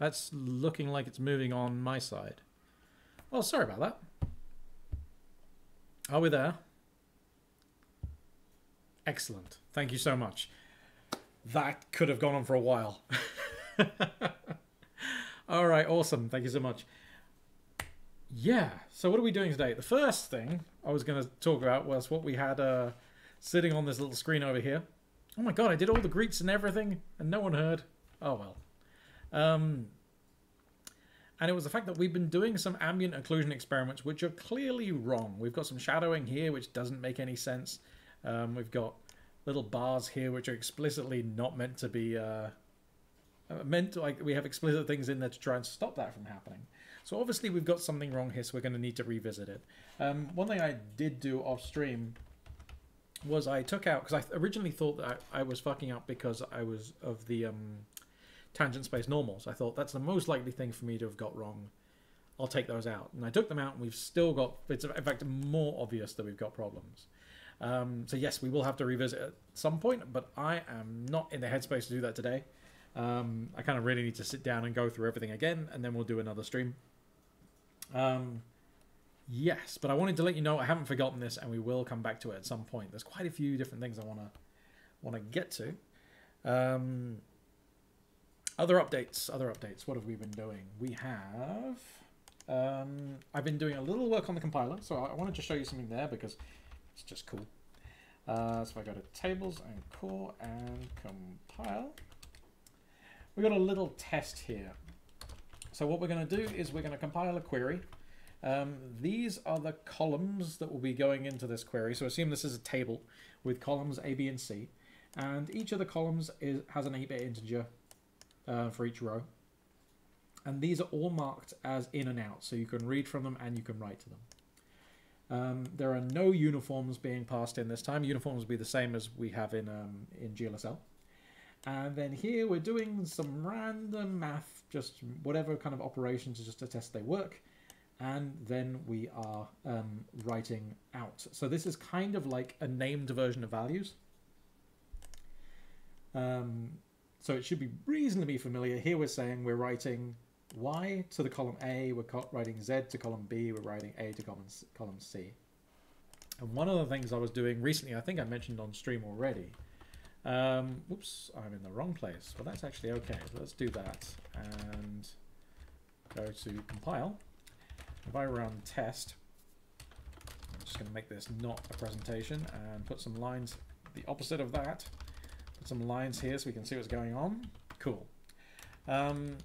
That's looking like it's moving on my side. Well, sorry about that. Are we there? Excellent. Thank you so much. That could have gone on for a while. All right, awesome. Thank you so much. Yeah, so what are we doing today? The first thing I was going to talk about was what we had uh, sitting on this little screen over here. Oh my god, I did all the greets and everything, and no one heard. Oh well. Um, and it was the fact that we've been doing some ambient occlusion experiments which are clearly wrong. We've got some shadowing here which doesn't make any sense. Um, we've got little bars here which are explicitly not meant to be uh, uh, meant to, like we have explicit things in there to try and stop that from happening. So obviously we've got something wrong here, so we're going to need to revisit it. Um, one thing I did do off stream was I took out because I originally thought that I, I, was fucking up because I was of the um, tangent space normals. I thought that's the most likely thing for me to have got wrong. I'll take those out, and I took them out, and we've still got. It's in fact more obvious that we've got problems. Um, so yes, we will have to revisit at some point, but I am not in the headspace to do that today. Um, I kind of really need to sit down and go through everything again, and then we'll do another stream. Um, yes, but I wanted to let you know I haven't forgotten this, and we will come back to it at some point. There's quite a few different things I want to want to get to. Um, other updates. Other updates. What have we been doing? We have. Um, I've been doing a little work on the compiler, so I, wanted to show you something there because it's just cool. Uh, so I go to tables and core and compile, we've got a little test here. So what we're going to do is we're going to compile a query. Um, these are the columns that will be going into this query. So assume this is a table with columns A, B, and C. And each of the columns is, has an 8-bit integer uh, for each row. And these are all marked as in and out, so you can read from them and you can write to them. Um, there are no uniforms being passed in this time. Uniforms will be the same as we have in, um, in GLSL. And then here we're doing some random math, just whatever kind of operations just to test they work. And then we are um, writing out. So this is kind of like a named version of values. Um, so it should be reasonably familiar. Here we're saying we're writing Y to the column A, we're writing Z to column B, we're writing A to column, column C. And one of the things I was doing recently, I think I mentioned on stream already, um, oops, I'm in the wrong place. Well, that's actually okay. Let's do that and go to compile. If I run test, I'm just going to make this not a presentation and put some lines the opposite of that. Put some lines here so we can see what's going on. Cool. Um,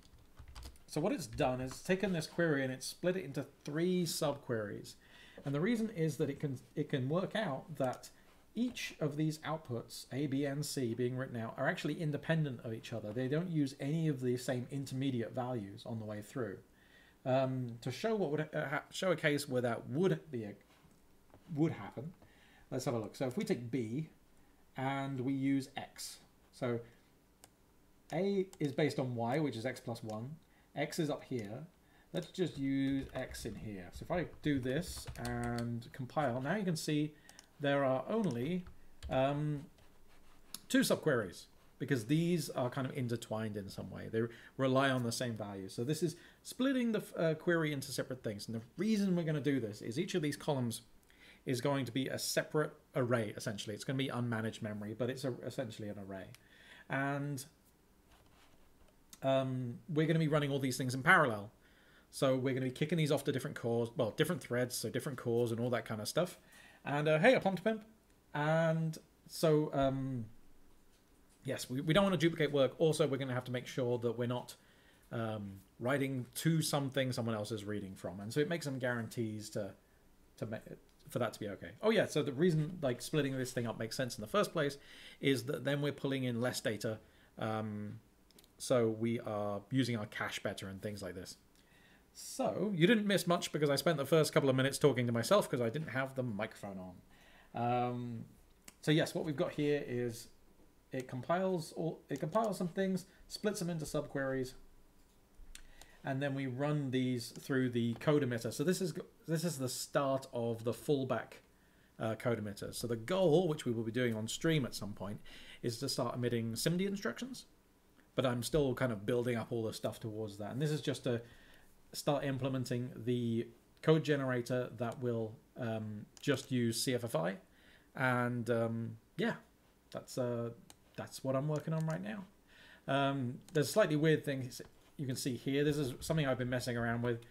so what it's done is taken this query and it's split it into three subqueries. And the reason is that it can it can work out that each of these outputs, A, B, and C, being written out, are actually independent of each other. They don't use any of the same intermediate values on the way through. Um, to show what would uh, show a case where that would be a would happen, let's have a look. So if we take B and we use X, so A is based on Y, which is X plus one. X is up here. Let's just use X in here. So if I do this and compile, now you can see there are only um, two subqueries because these are kind of intertwined in some way. They rely on the same value. So this is splitting the uh, query into separate things. And the reason we're going to do this is each of these columns is going to be a separate array, essentially. It's going to be unmanaged memory, but it's a, essentially an array. And um, we're going to be running all these things in parallel. So we're going to be kicking these off to different cores, well, different threads, so different cores and all that kind of stuff. And uh, hey, a plump pimp. And so, um, yes, we, we don't want to duplicate work. Also, we're going to have to make sure that we're not um, writing to something someone else is reading from. And so it makes some guarantees to to make for that to be okay. Oh yeah, so the reason like splitting this thing up makes sense in the first place is that then we're pulling in less data. Um, so we are using our cache better and things like this. So, you didn't miss much because I spent the first couple of minutes talking to myself because I didn't have the microphone on. Um, so yes, what we've got here is it compiles all, it compiles some things, splits them into subqueries, and then we run these through the code emitter. So this is this is the start of the fallback uh, code emitter. So the goal, which we will be doing on stream at some point, is to start emitting SIMD instructions. but I'm still kind of building up all the stuff towards that. And this is just to start implementing the code generator that will um, just use CFFI. And um, yeah, that's uh, that's what I'm working on right now. Um, there's a slightly weird things you can see here. This is something I've been messing around with.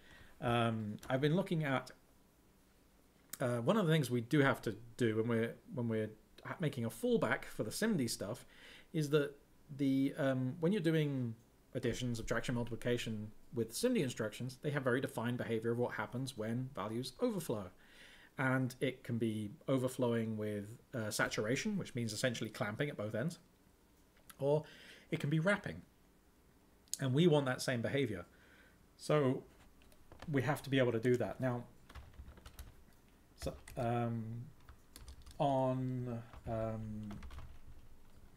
Um, I've been looking at uh, one of the things we do have to do when we're when we're making a fallback for the SIMD stuff is that the um, when you're doing addition, subtraction, multiplication with SIMD instructions, they have very defined behavior of what happens when values overflow. And it can be overflowing with uh, saturation, which means essentially clamping at both ends, or it can be wrapping. And we want that same behavior. So we have to be able to do that. Now, so, um, on um,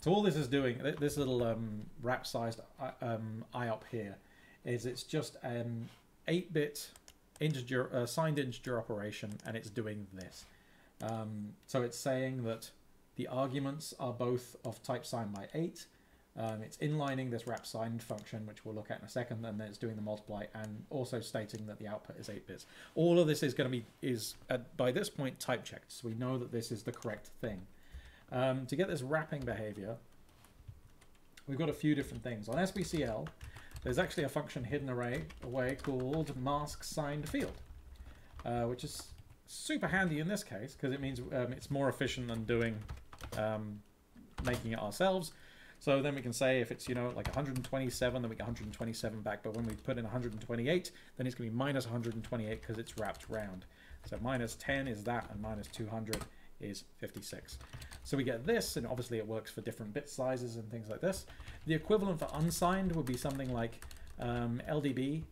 so all this is doing this little um, wrap sized uh, um, IOP here is it's just an 8-bit integer uh, signed integer operation and it's doing this um, so it's saying that the arguments are both of type signed by 8 um, it's inlining this wrap signed function, which we'll look at in a second, and then it's doing the multiply and also stating that the output is 8 bits. All of this is going to be, is at, by this point, type checked, so we know that this is the correct thing. Um, to get this wrapping behavior, we've got a few different things. On SBCL, there's actually a function hidden array away called mask signed field, uh, which is super handy in this case because it means um, it's more efficient than doing um, making it ourselves. So then we can say if it's, you know, like 127, then we get 127 back. But when we put in 128, then it's going to be minus 128 because it's wrapped round. So minus 10 is that, and minus 200 is 56. So we get this, and obviously it works for different bit sizes and things like this. The equivalent for unsigned would be something like um, LDB,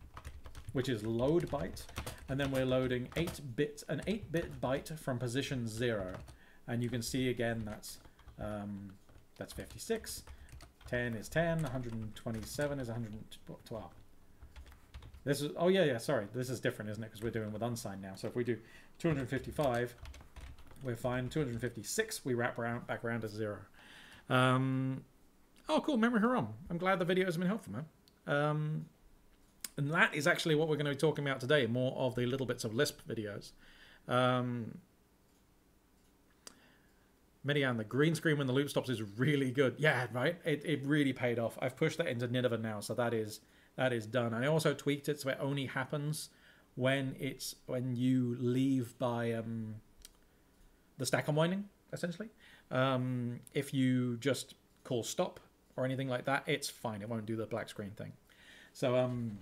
which is load byte, and then we're loading 8 bits, an 8-bit byte from position 0. And you can see again that's um, that's 56. 10 is 10, 127 is 112. This is, oh yeah, yeah, sorry. This is different, isn't it? Because we're doing with unsigned now. So if we do 255, we're fine. 256, we wrap around, back around to zero. Um, oh, cool. Memory Haram. I'm glad the video has been helpful, man. Um, and that is actually what we're going to be talking about today, more of the little bits of Lisp videos. Um, Median, the green screen when the loop stops is really good. Yeah, right. It, it really paid off. I've pushed that into Nineveh now, so that is that is done. I also tweaked it so it only happens when it's when you leave by um, the stack unwinding, essentially. Um, if you just call stop or anything like that, it's fine. It won't do the black screen thing. So um,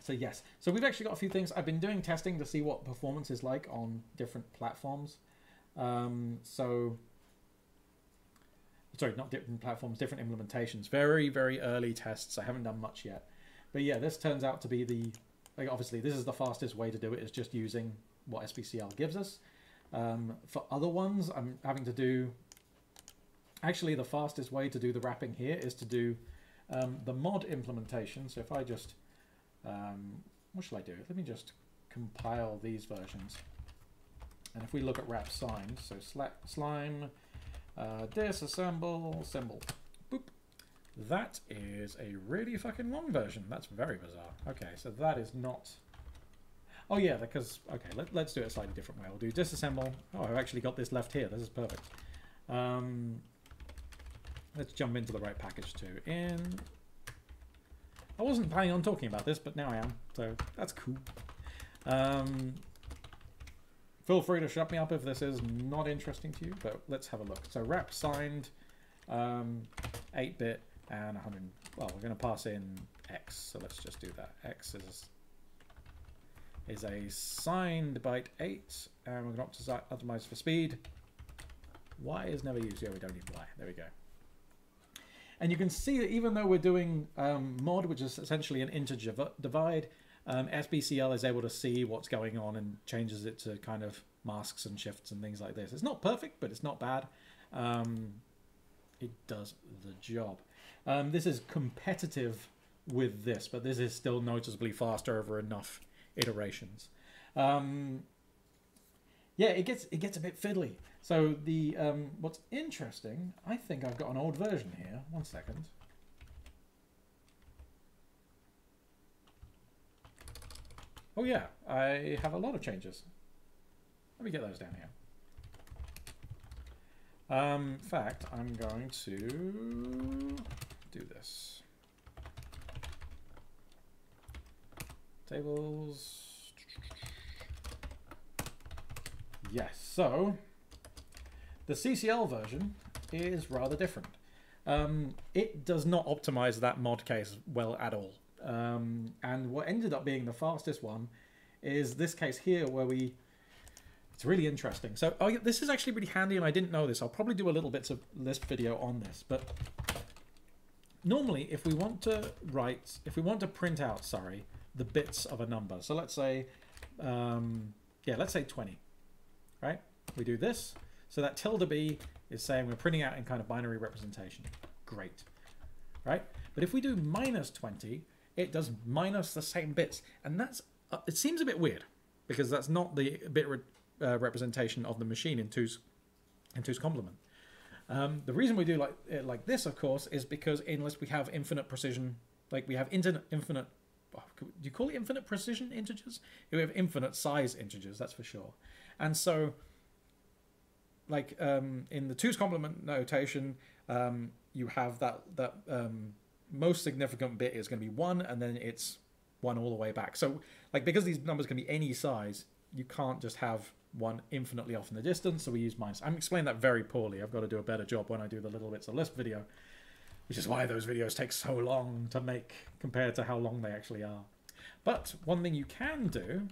so yes. So we've actually got a few things. I've been doing testing to see what performance is like on different platforms. Um, so sorry, not different platforms, different implementations. Very, very early tests. I haven't done much yet. But yeah, this turns out to be the, like obviously this is the fastest way to do it is just using what SBCL gives us. Um, for other ones, I'm having to do, actually the fastest way to do the wrapping here is to do um, the mod implementation. So if I just, um, what shall I do? Let me just compile these versions. And if we look at wrap signs, so slime, uh, disassemble symbol. Boop. That is a really fucking long version. That's very bizarre. Okay, so that is not... Oh yeah, because... Okay, let, let's do it a slightly different way. We'll do disassemble. Oh, I've actually got this left here. This is perfect. Um, let's jump into the right package too. In... I wasn't planning on talking about this, but now I am. So that's cool. Um, Feel free to shut me up if this is not interesting to you, but let's have a look. So wrap signed, 8-bit, um, and 100. Well, we're going to pass in x, so let's just do that. x is is a signed byte 8, and we're going to optimize for speed. Y is never used. Yeah, we don't need Y. There we go. And you can see that even though we're doing um, mod, which is essentially an integer divide, um, SBCL is able to see what's going on and changes it to kind of masks and shifts and things like this. It's not perfect, but it's not bad. Um, it does the job. Um, this is competitive with this, but this is still noticeably faster over enough iterations. Um, yeah, it gets it gets a bit fiddly. So the um, what's interesting, I think I've got an old version here. One second. Oh yeah, I have a lot of changes. Let me get those down here. Um, in fact, I'm going to do this. Tables. Yes, so the CCL version is rather different. Um, it does not optimize that mod case well at all. Um, and what ended up being the fastest one is this case here where we it's really interesting. So oh, this is actually really handy, and I didn't know this. I'll probably do a little bits of Lisp video on this, but normally if we want to write, if we want to print out, sorry, the bits of a number. So let's say, um, yeah, let's say 20, right? We do this. So that tilde b is saying we're printing out in kind of binary representation. Great, right? But if we do minus 20, it does minus the same bits. And that's, uh, it seems a bit weird because that's not the bit re uh, representation of the machine in two's, in two's complement. Um, the reason we do like it like this, of course, is because in Lisp we have infinite precision, like we have infinite, infinite oh, do you call it infinite precision integers? We have infinite size integers, that's for sure. And so, like um, in the two's complement notation, um, you have that that um, most significant bit is going to be one, and then it's one all the way back. So, like because these numbers can be any size, you can't just have one infinitely off in the distance. So we use minus. I'm explaining that very poorly. I've got to do a better job when I do the little bits of Lisp video, which is why those videos take so long to make compared to how long they actually are. But one thing you can do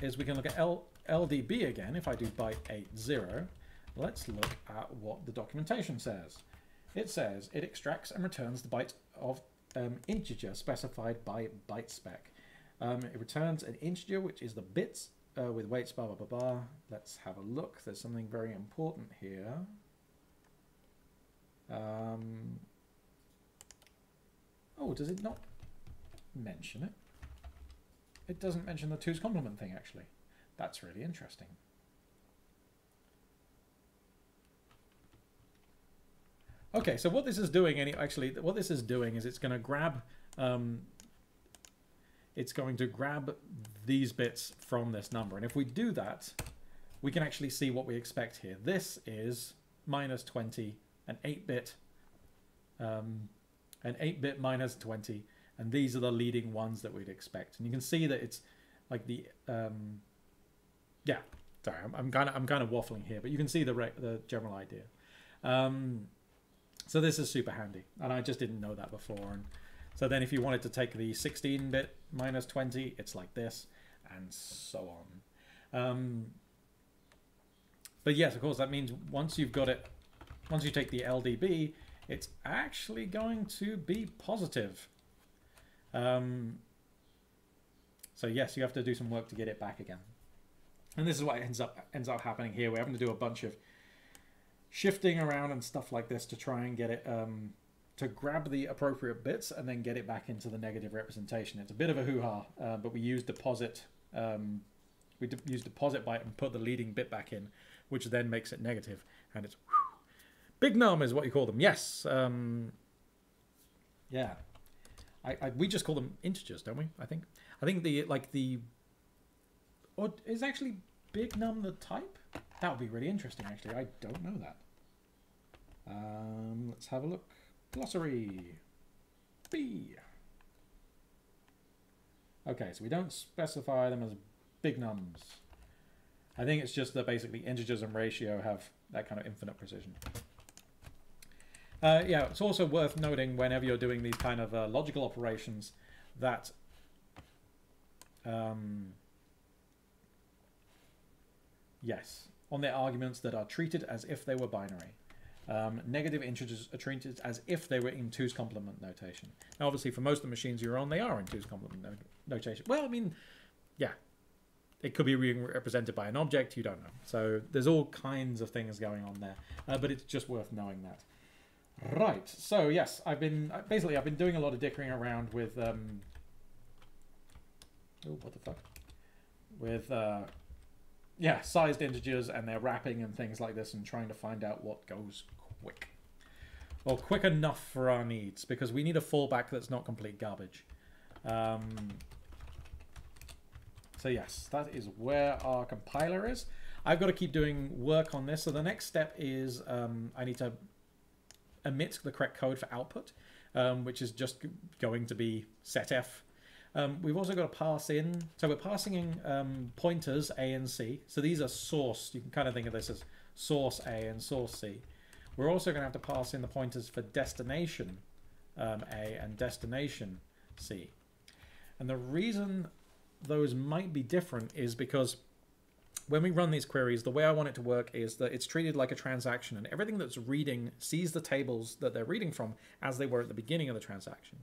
is we can look at L LDB again. If I do byte 80, let's look at what the documentation says. It says it extracts and returns the byte of um, integer specified by byte spec. Um, it returns an integer, which is the bits uh, with weights, blah, blah, blah, blah. Let's have a look. There's something very important here. Um, oh, does it not mention it? It doesn't mention the two's complement thing, actually. That's really interesting. Okay, so what this is doing, any actually, what this is doing is it's going to grab, um, it's going to grab these bits from this number. And if we do that, we can actually see what we expect here. This is minus 20, an 8-bit, um, an 8-bit minus 20, and these are the leading ones that we'd expect. And you can see that it's like the, um, yeah, sorry, I'm kind of I'm kind of waffling here, but you can see the the general idea. Um, so this is super handy, and I just didn't know that before. And so then if you wanted to take the 16-bit minus 20, it's like this, and so on. Um, but yes, of course, that means once you've got it, once you take the LDB, it's actually going to be positive. Um, so yes, you have to do some work to get it back again. And this is what ends up ends up happening here. We're having to do a bunch of shifting around and stuff like this to try and get it um, to grab the appropriate bits and then get it back into the negative representation. It's a bit of a hoo-ha, uh, but we use deposit. Um, we de use deposit byte and put the leading bit back in, which then makes it negative. and it's big num is what you call them. Yes, um, yeah. I, I, we just call them integers, don't we? I think. I think the like the or is actually big num the type? That would be really interesting. Actually, I don't know that. Um, let's have a look. Glossary. B. Okay, so we don't specify them as big nums. I think it's just that basically integers and ratio have that kind of infinite precision. Uh, yeah, it's also worth noting whenever you're doing these kind of uh, logical operations that um, yes, on their arguments that are treated as if they were binary. Um, negative integers are treated as if they were in two's complement notation. Now, obviously, for most of the machines you're on, they are in two's complement no notation. Well, I mean, yeah, it could be represented by an object. You don't know. So there's all kinds of things going on there, uh, but it's just worth knowing that. Right. So yes, I've been basically I've been doing a lot of dickering around with. Um, oh, what the fuck? With uh, yeah, sized integers and their wrapping and things like this and trying to find out what goes quick. Well, quick enough for our needs, because we need a fallback that's not complete garbage. Um, So yes, that is where our compiler is. I've got to keep doing work on this. So the next step is um, I need to emit the correct code for output, um, which is just going to be setf. Um, we've also got to pass in, so we're passing in um, pointers A and C. So these are source. You can kind of think of this as source A and source C. We're also going to have to pass in the pointers for destination um, A and destination C. And the reason those might be different is because when we run these queries, the way I want it to work is that it's treated like a transaction and everything that's reading sees the tables that they're reading from as they were at the beginning of the transaction.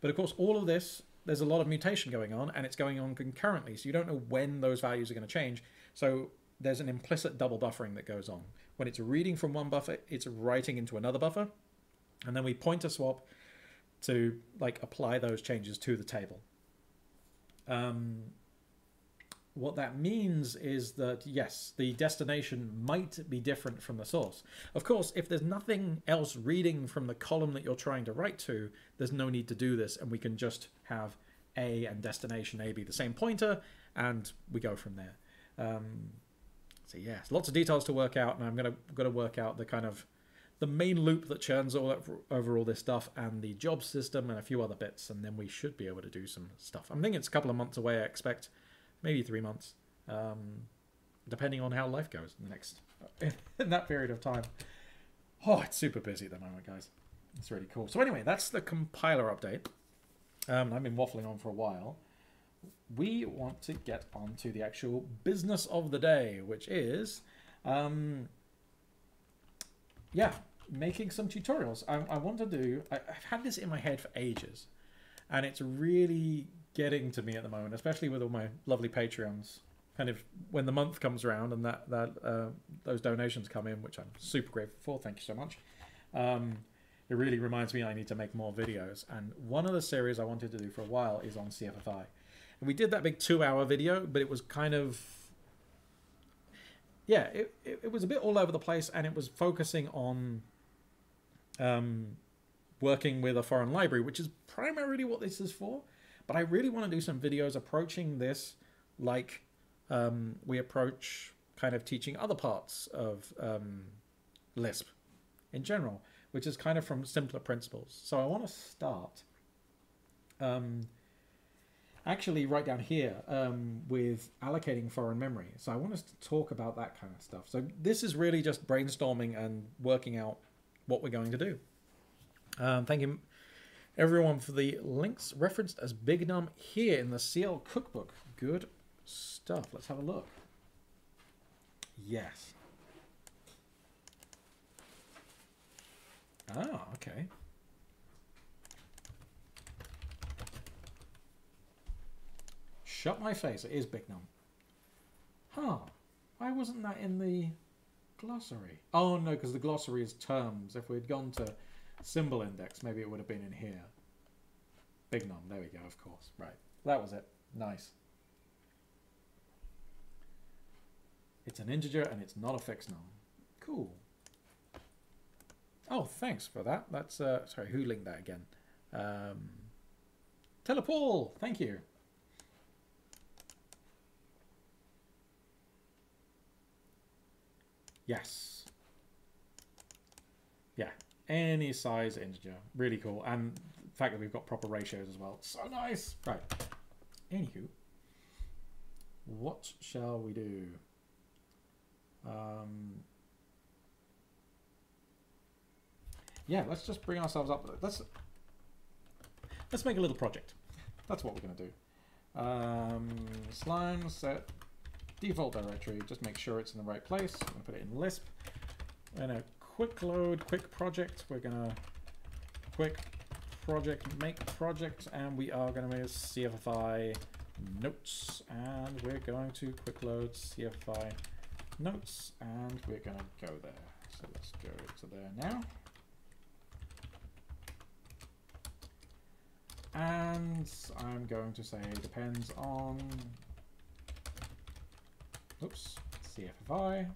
But of course, all of this, there's a lot of mutation going on and it's going on concurrently. So you don't know when those values are going to change. So there's an implicit double buffering that goes on. When it's reading from one buffer, it's writing into another buffer. And then we point pointer swap to like apply those changes to the table. Um, what that means is that yes, the destination might be different from the source. Of course, if there's nothing else reading from the column that you're trying to write to, there's no need to do this, and we can just have A and destination A be the same pointer, and we go from there. Um, so yes, lots of details to work out, and I'm gonna gonna work out the kind of the main loop that churns all over all this stuff, and the job system, and a few other bits, and then we should be able to do some stuff. I'm thinking it's a couple of months away. I expect maybe three months, um, depending on how life goes in the next in that period of time. Oh, it's super busy at the moment, guys. It's really cool. So anyway, that's the compiler update. Um, I've been waffling on for a while. We want to get on to the actual business of the day, which is, um, yeah, making some tutorials. I, I want to do. I, I've had this in my head for ages, and it's really getting to me at the moment, especially with all my lovely Patreons. Kind of when the month comes around and that that uh, those donations come in, which I'm super grateful for. Thank you so much. Um, it really reminds me I need to make more videos. And one of the series I wanted to do for a while is on CFFI. And we did that big two-hour video, but it was kind of yeah, it, it, it was a bit all over the place, and it was focusing on um, working with a foreign library, which is primarily what this is for. But I really want to do some videos approaching this like um, we approach kind of teaching other parts of um, Lisp in general, which is kind of from simpler principles. So I want to start um, actually right down here um, with allocating foreign memory. So I want us to talk about that kind of stuff. So this is really just brainstorming and working out what we're going to do. Um, thank you everyone for the links referenced as Big Num here in the CL cookbook. Good stuff. Let's have a look. Yes. Oh, okay. Shut my face. It is Big Num. Huh. Why wasn't that in the glossary? Oh, no, because the glossary is terms. If we'd gone to symbol index, maybe it would have been in here. Big num, there we go, of course. Right, that was it. Nice. It's an integer and it's not a fixnum. Cool. Oh, thanks for that. That's, uh, sorry, who linked that again? Um, Telepol, thank you. Yes. Yeah, any size integer. Really cool. And the fact that we've got proper ratios as well. So nice. Right. Anywho, what shall we do? Um, yeah, let's just bring ourselves up. Let's let's make a little project. That's what we're going to do. Um, slime set default directory. Just make sure it's in the right place. I'm going to put it in Lisp. We're going to quick load, quick project. We're gonna quick project, make project, and we are gonna make CFFI notes, and we're going to quick load CFFI notes, and we're gonna go there. So let's go to there now. And I'm going to say depends on, oops, CFFI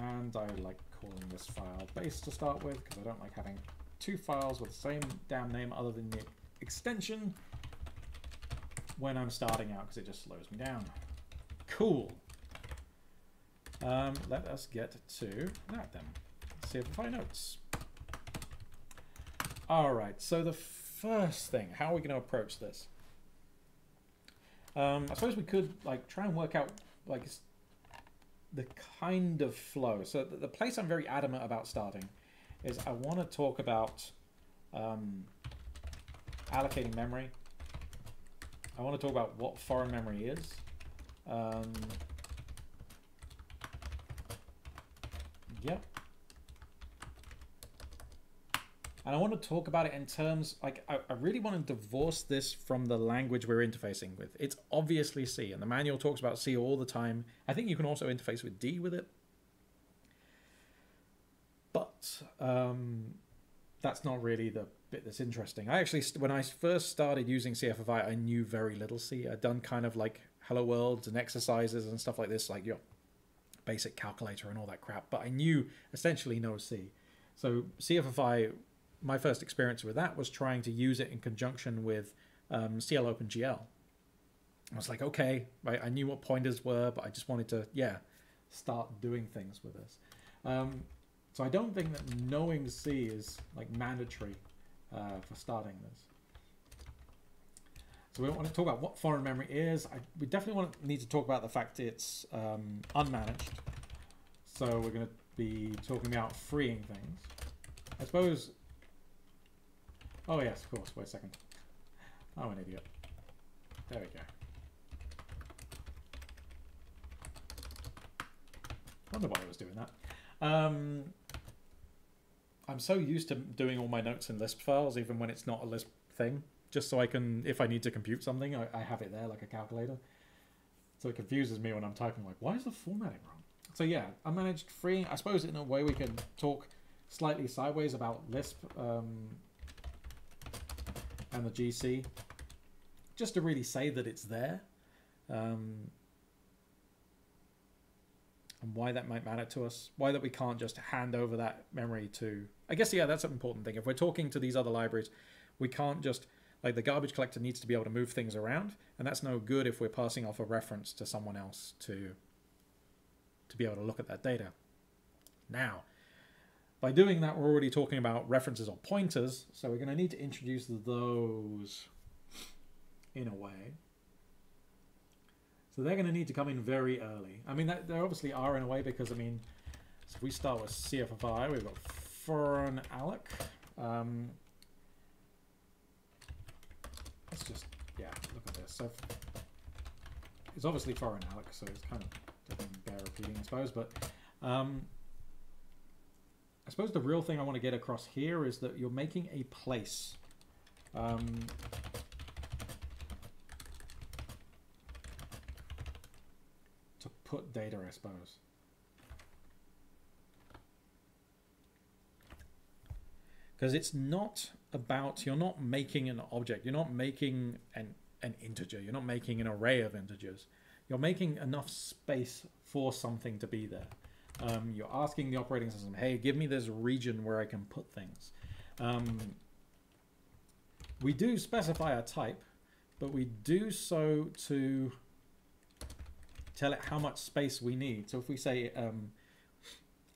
And I like calling this file base to start with because I don't like having two files with the same damn name other than the extension. when I'm starting out because it just slows me down. Cool. Um, let us get to that then. See if we find notes. All right, so the first thing, how are we going to approach this? Um, I suppose we could like try and work out like the kind of flow. So the, the place I'm very adamant about starting is I want to talk about um, allocating memory. I want to talk about what foreign memory is. Um, yep. And I want to talk about it in terms, like, I, I, really want to divorce this from the language we're interfacing with. It's obviously C, and the manual talks about C all the time. I think you can also interface with D with it. But um, that's not really the bit that's interesting. I actually, when I first started using CFFI, I knew very little C. I'd done kind of like Hello Worlds and exercises and stuff like this, like your basic calculator and all that crap, but I knew essentially no C. So CFFI my first experience with that was trying to use it in conjunction with um, CL OpenGL. I was like, okay, right, I knew what pointers were, but I just wanted to, yeah, start doing things with this. Um, so I don't think that knowing C is like mandatory uh, for starting this. So we want to talk about what foreign memory is. I, we definitely want to need to talk about the fact it's um, unmanaged. So we're going to be talking about freeing things. I suppose Oh yes, of course. Wait a second. Oh, an idiot. There we go. I wonder why I was doing that. Um, I'm so used to doing all my notes in Lisp files, even when it's not a Lisp thing, just so I can, if I need to compute something, I, I have it there like a calculator. So it confuses me when I'm typing, like, why is the formatting wrong? So yeah, I managed freeing. I suppose in a way we can talk slightly sideways about Lisp. Um, and the GC, just to really say that it's there. Um, and why that might matter to us, why that we can't just hand over that memory to. I guess yeah, that's an important thing. If we're talking to these other libraries, we can't just like the garbage collector needs to be able to move things around, and that's no good if we're passing off a reference to someone else to to be able to look at that data. Now, by doing that, we're already talking about references or pointers, so we're going to need to introduce those in a way. So they're going to need to come in very early. I mean, they obviously are in a way because, I mean, so if we start with CFFI, we've got foreign alloc. Um, let's just, yeah, look at this. So it's obviously foreign alloc, so it's kind of doesn't bear repeating, I suppose, but um, I suppose the real thing I want to get across here is that you're making a place. Um, to put data, I suppose. Because it's not about, you're not making an object, you're not making an, an integer, you're not making an array of integers. You're making enough space for something to be there. Um, you're asking the operating system, hey, give me this region where I can put things. Um, we do specify a type, but we do so to tell it how much space we need. So if we say um,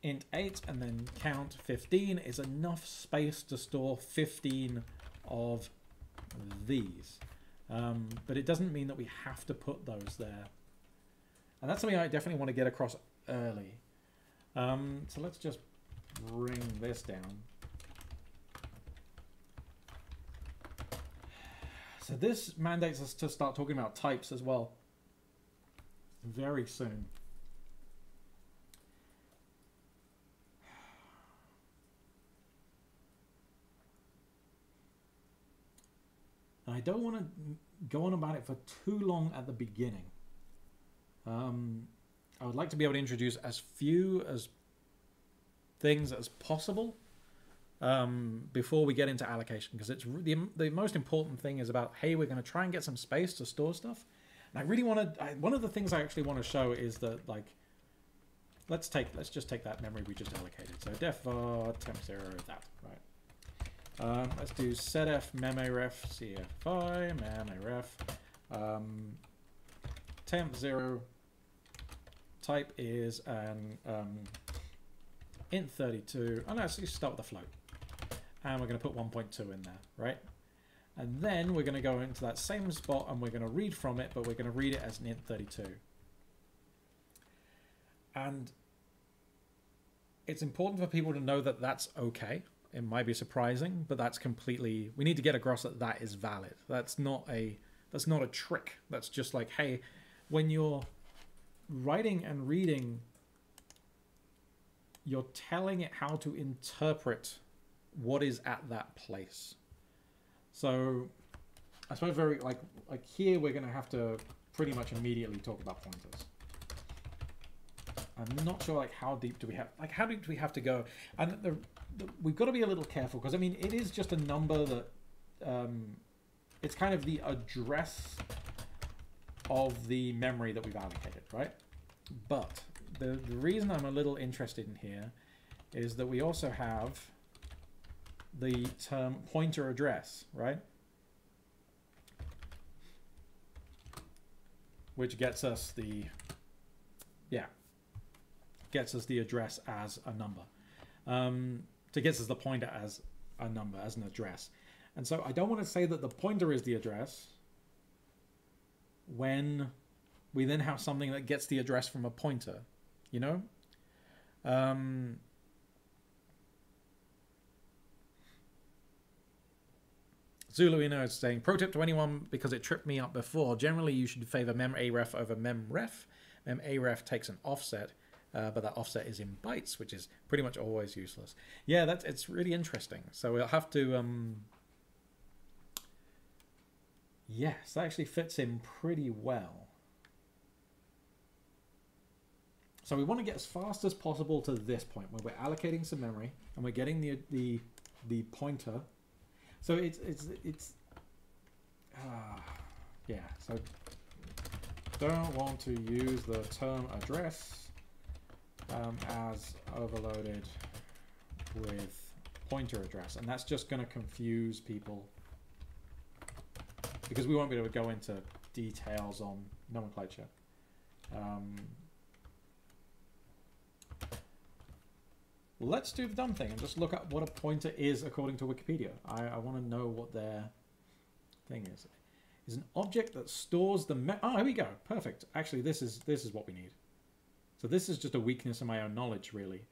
int 8 and then count 15 is enough space to store 15 of these. Um, but it doesn't mean that we have to put those there. And that's something I definitely want to get across early. Um, so let's just bring this down. So this mandates us to start talking about types as well very soon. I don't want to go on about it for too long at the beginning. Um, I would like to be able to introduce as few as things as possible um, before we get into allocation because it's the, the most important thing is about hey we're going to try and get some space to store stuff. And I really want to one of the things I actually want to show is that like let's take let's just take that memory we just allocated. So def var temp zero that right. Um, let's do setf memref cffi memref Um, temp zero. Type is an um, int 32. Oh no, let's just start with the float. And we're going to put 1.2 in there, right? And then we're going to go into that same spot and we're going to read from it, but we're going to read it as an int 32. And it's important for people to know that that's okay. It might be surprising, but that's completely. We need to get across that that is valid. That's not a. That's not a trick. That's just like, hey, when you're writing and reading, you're telling it how to interpret what is at that place. So, I suppose very like like here we're going to have to pretty much immediately talk about pointers. I'm not sure like how deep do we have like how deep do we have to go? And the, the, we've got to be a little careful because I mean it is just a number that um, it's kind of the address of the memory that we've allocated, right? But the, the reason I'm a little interested in here is that we also have the term pointer address, right? Which gets us the, yeah, gets us the address as a number. Um, to gets us the pointer as a number, as an address. And so I don't want to say that the pointer is the address when we then have something that gets the address from a pointer, you know? Um, Zuluino is saying, pro tip to anyone because it tripped me up before. Generally, you should favor mem-aref over memref. Memref takes an offset, uh, but that offset is in bytes, which is pretty much always useless. Yeah, that's it's really interesting. So we'll have to. Um... Yes, that actually fits in pretty well. So we want to get as fast as possible to this point where we're allocating some memory and we're getting the the the pointer so it's it's it's uh, yeah. So don't want to use the term address um, as overloaded with pointer address, and that's just going to confuse people because we won't be able to go into details on nomenclature. Um, Let's do the dumb thing and just look at what a pointer is according to Wikipedia. I, I want to know what their thing is. Is an object that stores the... oh, here we go. Perfect. Actually, this is this is what we need. So this is just a weakness in my own knowledge, really.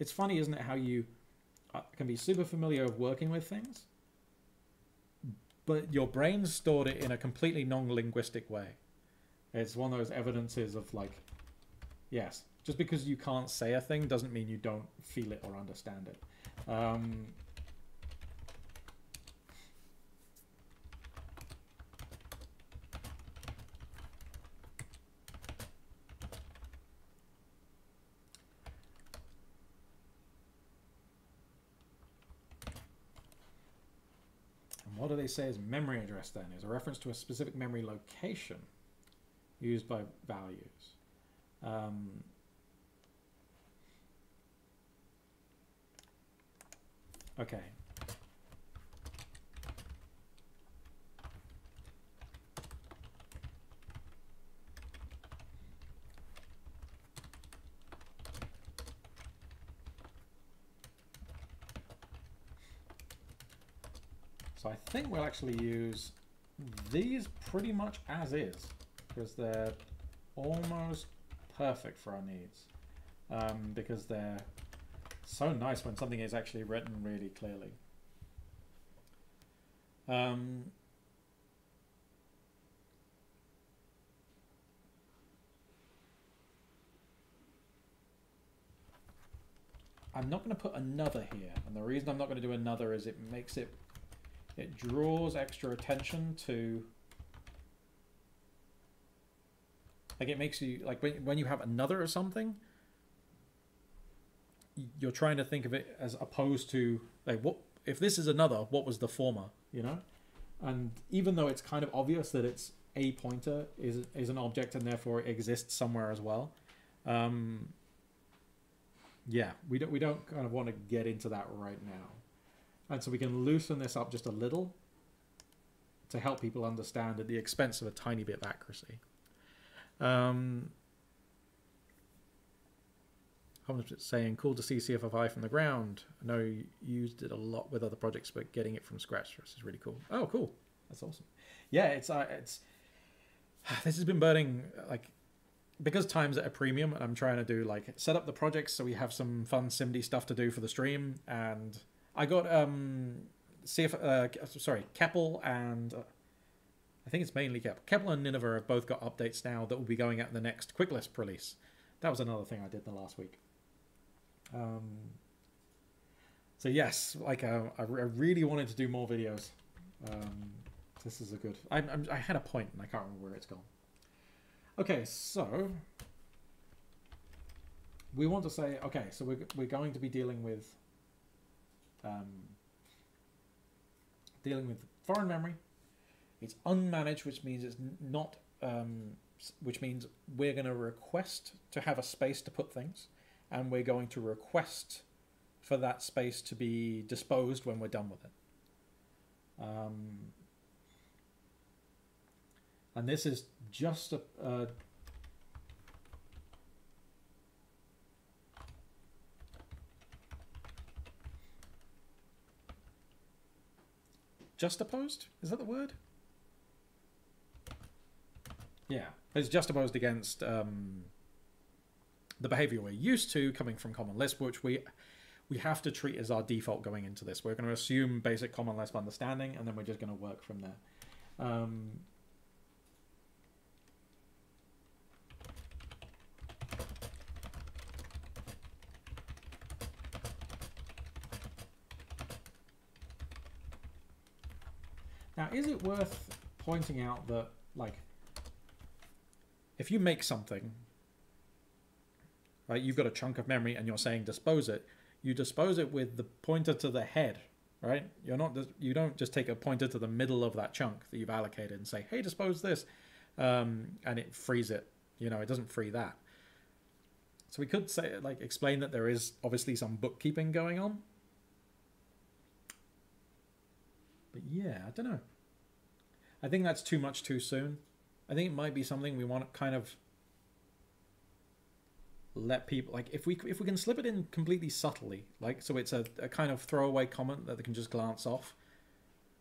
It's funny, isn't it, how you uh, can be super familiar of working with things, but your brain stored it in a completely non-linguistic way. It's one of those evidences of like, yes, just because you can't say a thing doesn't mean you don't feel it or understand it. Um, what do they say is memory address then? Is a reference to a specific memory location used by values. Um, Okay. I think we'll actually use these pretty much as is because they're almost perfect for our needs um, because they're so nice when something is actually written really clearly. Um, I'm not going to put another here, and the reason I'm not going to do another is it makes it, it draws extra attention to, like it makes you, like when, when you have another or something, you're trying to think of it as opposed to like what if this is another what was the former you know? And even though it's kind of obvious that it's a pointer is is an object and therefore exists somewhere as well um, yeah we don't we don't kind of want to get into that right now and so we can loosen this up just a little to help people understand at the expense of a tiny bit of accuracy. Um, I'm saying, cool to see CFFI from the ground. I know you used it a lot with other projects, but getting it from scratch this is really cool. Oh, cool. That's awesome. Yeah, it's uh, it's this has been burning like because time's at a premium and I'm trying to do like set up the projects so we have some fun SIMD stuff to do for the stream and I got um CF uh, sorry CEPL and uh, I think it's mainly CEPL. CEPL and Nineveh have both got updates now that will be going out in the next Quicklisp release. That was another thing I did the last week. Um, so yes, like uh, I, I really wanted to do more videos. Um, this is a good. I, I'm, I had a point and I can't remember where it's gone. Okay, so we want to say okay, so we're we're going to be dealing with um, dealing with foreign memory. It's unmanaged, which means it's not. Um, which means we're going to request to have a space to put things, and we're going to request for that space to be disposed when we're done with it. Um, and this is just a, uh, just opposed is that the word? Yeah. It's just opposed against um, the behavior we're used to coming from common lisp which we we have to treat as our default going into this. We're going to assume basic common lisp understanding and then we're just going to work from there. Um, Now, is it worth pointing out that, like, if you make something, right, you've got a chunk of memory and you're saying dispose it, you dispose it with the pointer to the head, right? You're not, you don't just take a pointer to the middle of that chunk that you've allocated and say, hey, dispose this, um, and it frees it. You know, it doesn't free that. So we could say, like, explain that there is obviously some bookkeeping going on, But yeah, I don't know. I think that's too much too soon. I think it might be something we want to kind of let people like if we if we can slip it in completely subtly, like so it's a, a kind of throwaway comment that they can just glance off.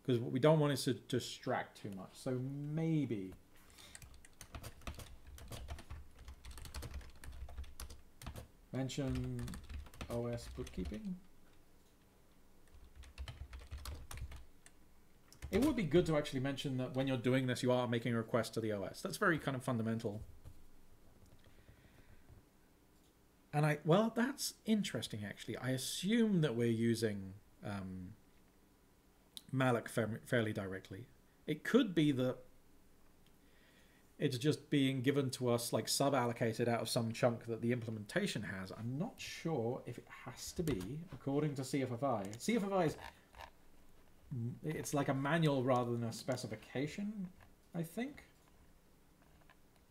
Because what we don't want is to distract too much. So maybe mention OS bookkeeping. It would be good to actually mention that when you're doing this, you are making a request to the OS. That's very kind of fundamental. And I, well, that's interesting actually. I assume that we're using um, malloc fairly directly. It could be that it's just being given to us like sub-allocated out of some chunk that the implementation has. I'm not sure if it has to be according to CFFI. CFFI is it's like a manual rather than a specification, I think.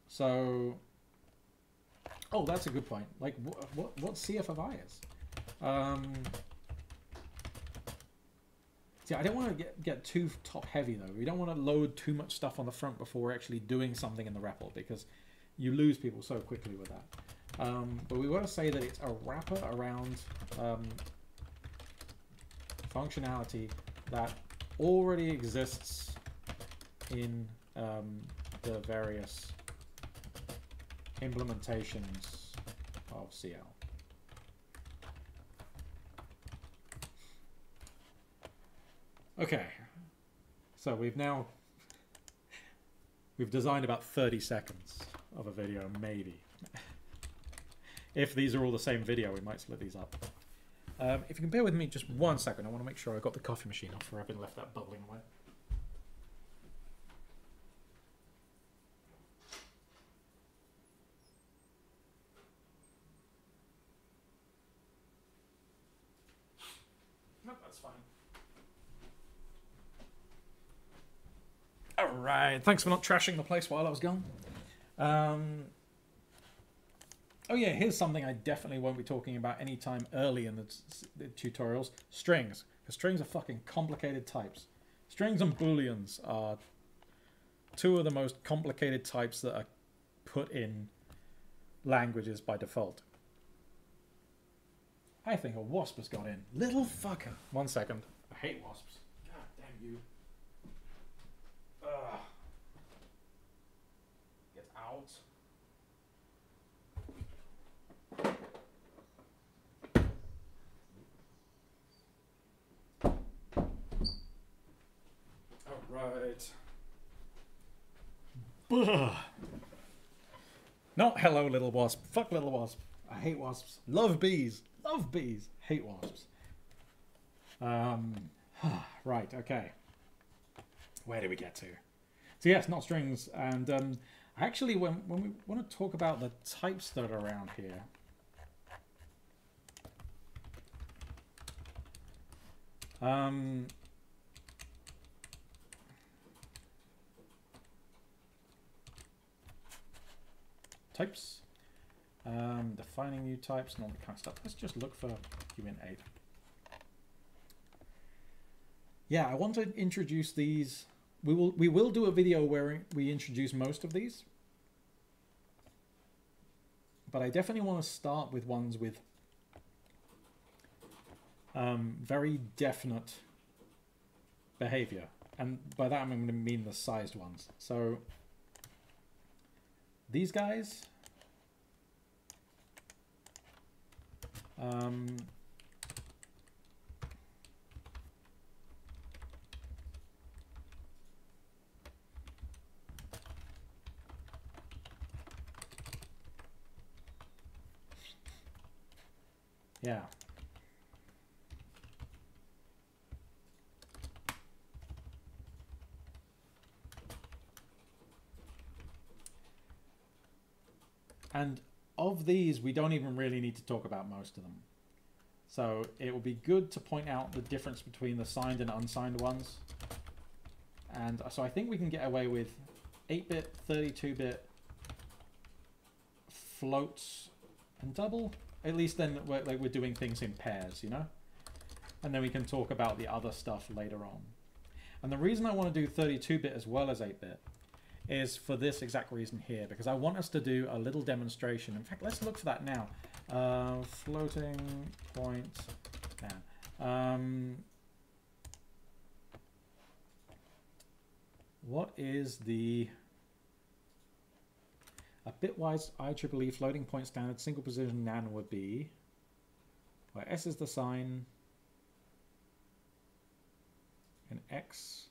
So, oh, that's a good point. Like, what what, what CFFI is? Um, see, I don't want to get get too top heavy though. We don't want to load too much stuff on the front before we're actually doing something in the REPL because you lose people so quickly with that. Um, but we want to say that it's a wrapper around um, functionality that already exists in um, the various implementations of CL. Okay, so we've now we've designed about 30 seconds of a video, maybe. if these are all the same video, we might split these up. Um, if you can bear with me just one second, I want to make sure I got the coffee machine off where I've been left that bubbling away. Nope, that's fine. All right, thanks for not trashing the place while I was gone. Um, Oh yeah, here's something I definitely won't be talking about anytime early in the, the tutorials. Strings. Because strings are fucking complicated types. Strings and booleans are two of the most complicated types that are put in languages by default. I think a wasp has got in. Little fucker. One second. I hate wasps. God damn you. Ugh. Get out. Alright. Not hello, little wasp. Fuck little wasp. I hate wasps. Love bees. Love bees. Hate wasps. Um, right, okay. Where do we get to? So yes, not strings. And um, actually, when, when we want to talk about the types that are around here, um, types, um, defining new types and all that kind of stuff. Let's just look for human aid. Yeah, I want to introduce these. We will we will do a video where we introduce most of these. But I definitely want to start with ones with um, very definite behavior. And by that I'm going to mean the sized ones. So these guys. Um, yeah And of these, we don't even really need to talk about most of them. So it will be good to point out the difference between the signed and unsigned ones. And uh, so I think we can get away with 8-bit, 32-bit, floats, and double. At least then we're, like, we're doing things in pairs, you know? And then we can talk about the other stuff later on. And the reason I want to do 32-bit as well as 8-bit is for this exact reason here, because I want us to do a little demonstration. In fact, let's look for that now. Uh, floating point Um, what is the a bitwise IEEE floating point standard single precision NAN would be where S is the sign and X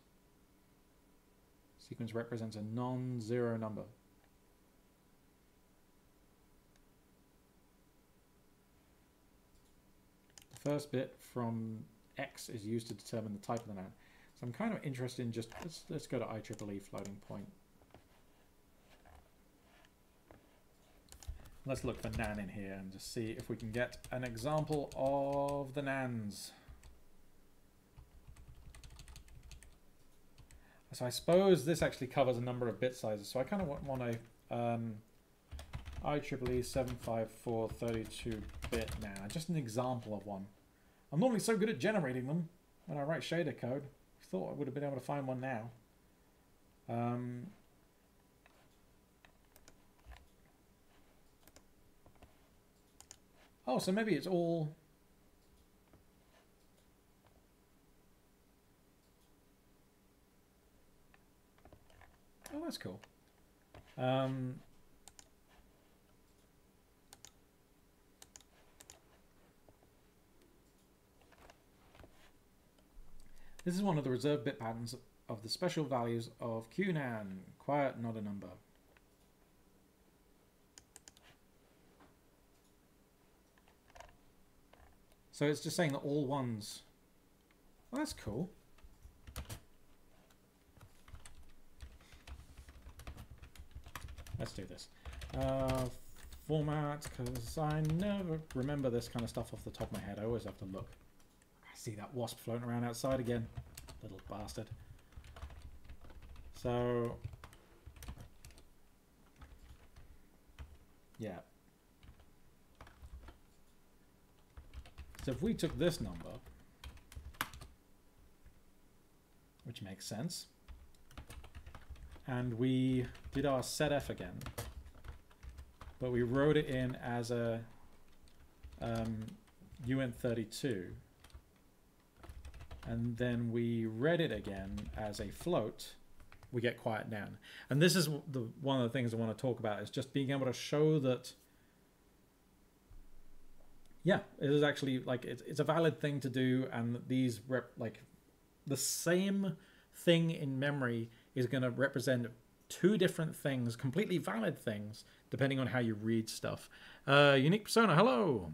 Sequence represents a non-zero number. The first bit from X is used to determine the type of the NAN. So I'm kind of interested in just, let's, let's go to IEEE floating point. Let's look for NAN in here and just see if we can get an example of the NANs. So I suppose this actually covers a number of bit sizes. So I kind of want, a um, IEEE 754 32-bit NaN. Just an example of one. I'm normally so good at generating them when I write shader code. I thought I would have been able to find one now. Um, oh, so maybe it's all Oh, that's cool. Um, this is one of the reserved bit patterns of the special values of QNAN, quiet, not a number. So it's just saying that all ones. Well, that's cool. Let's do this. Uh, format, because I never remember this kind of stuff off the top of my head. I always have to look. I see that wasp floating around outside again. Little bastard. So... Yeah. So if we took this number which makes sense. And we did our setf again, but we wrote it in as a um, uint32 and then we read it again as a float, we get quiet NaN. And this is the one of the things I want to talk about is just being able to show that yeah, it is actually like it's, it's a valid thing to do and these rep like the same thing in memory is going to represent two different things, completely valid things, depending on how you read stuff. Uh, unique persona, hello.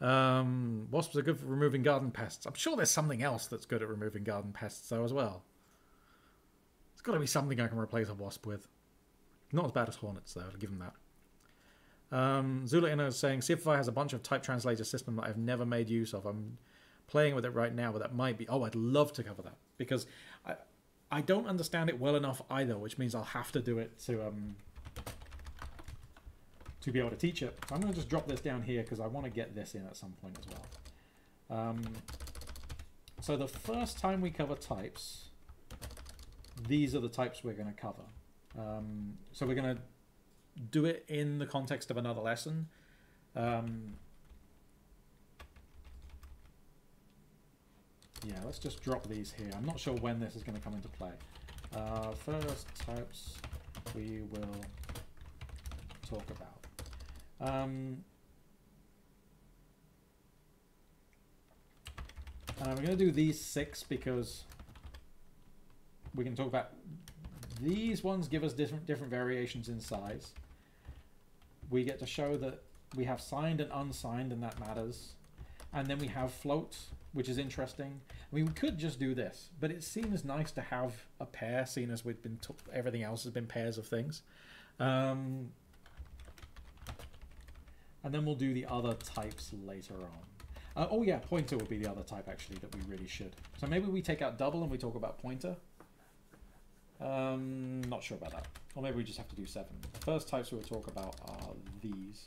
Um, wasps are good for removing garden pests. I'm sure there's something else that's good at removing garden pests, though, as well. There's got to be something I can replace a wasp with. Not as bad as hornets, though, I'll give them that. Um, Zula Inno is saying CFFI has a bunch of type translator system that I've never made use of. I'm playing with it right now, but that might be. Oh, I'd love to cover that because I I don't understand it well enough either, which means I'll have to do it to um to be able to teach it. So I'm going to just drop this down here because I want to get this in at some point as well. Um, so the first time we cover types, these are the types we're going to cover. Um, so we're going to do it in the context of another lesson. Um, yeah, let's just drop these here. I'm not sure when this is going to come into play. Uh, first types we will talk about. Um, and I'm going to do these six because we can talk about these ones give us different different variations in size. We get to show that we have signed and unsigned and that matters. And then we have floats, which is interesting. I mean, we could just do this, but it seems nice to have a pair, seeing as we've been everything else has been pairs of things. Um, and then we'll do the other types later on. Uh, oh yeah, pointer would be the other type actually that we really should. So maybe we take out double and we talk about pointer. Um, not sure about that. Or maybe we just have to do seven. The first types we'll talk about are these.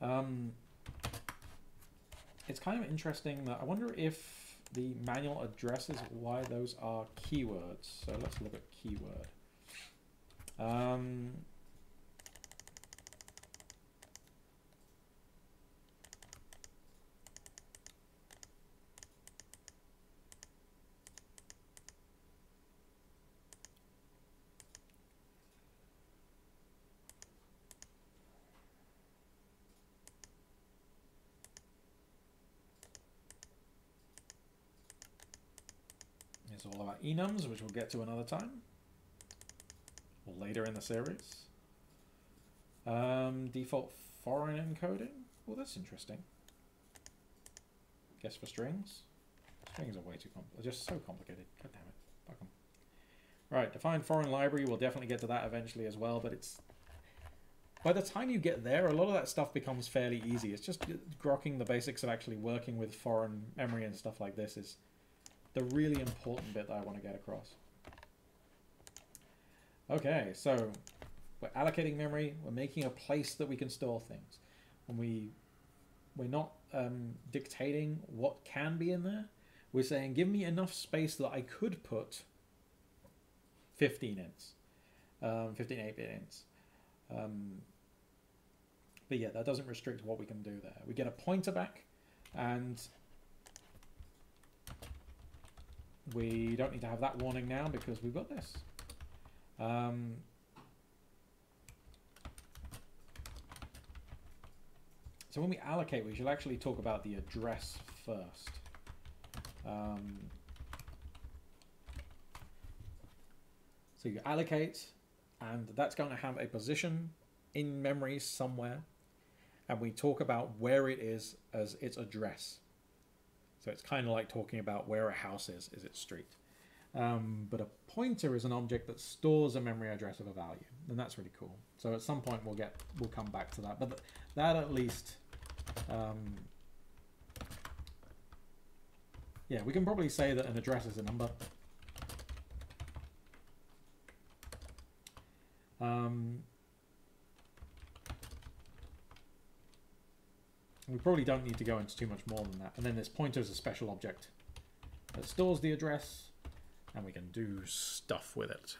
Um, it's kind of interesting that I wonder if the manual addresses why those are keywords. So let's look at keyword. Um, all about enums, which we'll get to another time, or later in the series. Um, default foreign encoding. Well, that's interesting. Guess for strings. Strings are way too complicated. Just so complicated. God damn it. Fuck them. Right, define foreign library. We'll definitely get to that eventually as well, but it's by the time you get there, a lot of that stuff becomes fairly easy. It's just grokking the basics of actually working with foreign memory and stuff like this is the really important bit that I want to get across. Okay, so we're allocating memory, we're making a place that we can store things. And we, we're not um, dictating what can be in there. We're saying, give me enough space that I could put 15 ints, um, 15 8-bit ints. Um, but yeah, that doesn't restrict what we can do there. We get a pointer back, and we don't need to have that warning now because we've got this. Um, so when we allocate, we should actually talk about the address first. Um, so you allocate, and that's going to have a position in memory somewhere, and we talk about where it is as its address. So it's kind of like talking about where a house is, is its street. Um, but a pointer is an object that stores a memory address of a value, and that's really cool. So at some point we'll get we'll come back to that, but th that at least, um, yeah, we can probably say that an address is a number. Um, We probably don't need to go into too much more than that. And then this pointer is a special object that stores the address, and we can do stuff with it.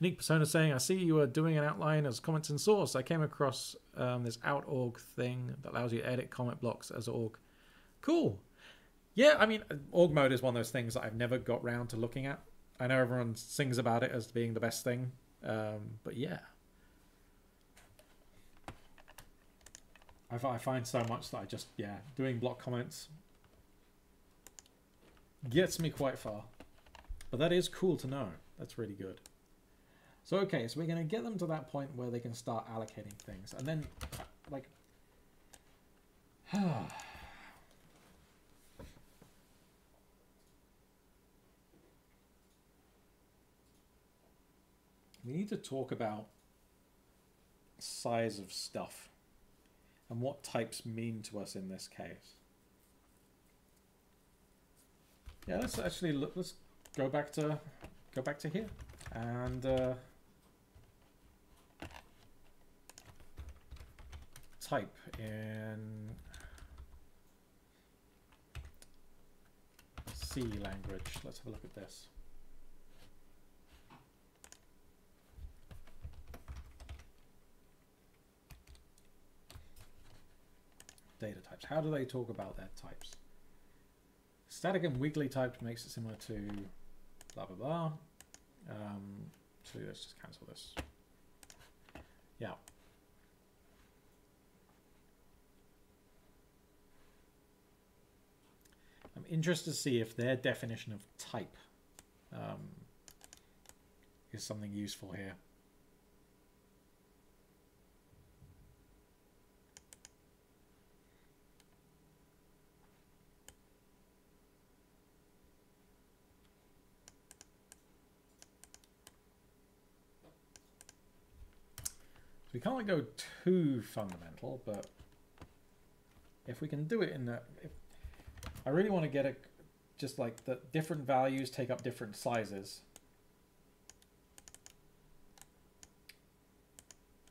Unique Persona saying, I see you are doing an outline as comments in source. I came across um, this outorg thing that allows you to edit comment blocks as org. Cool. Yeah, I mean, org mode is one of those things that I've never got round to looking at. I know everyone sings about it as being the best thing, um, but yeah. I, I find so much that I just, yeah, doing block comments gets me quite far. But that is cool to know. That's really good. So, okay, so we're going to get them to that point where they can start allocating things. And then, like... we need to talk about size of stuff and what types mean to us in this case. Yeah, let's actually look. Let's go back to go back to here and uh, type in C language. Let's have a look at this. Data types. How do they talk about their types? Static and weakly typed makes it similar to blah blah blah. Um, so let's just cancel this. Yeah. I'm interested to see if their definition of type um, is something useful here. So we can't go too fundamental, but if we can do it in that, if, I really want to get it just like the different values take up different sizes.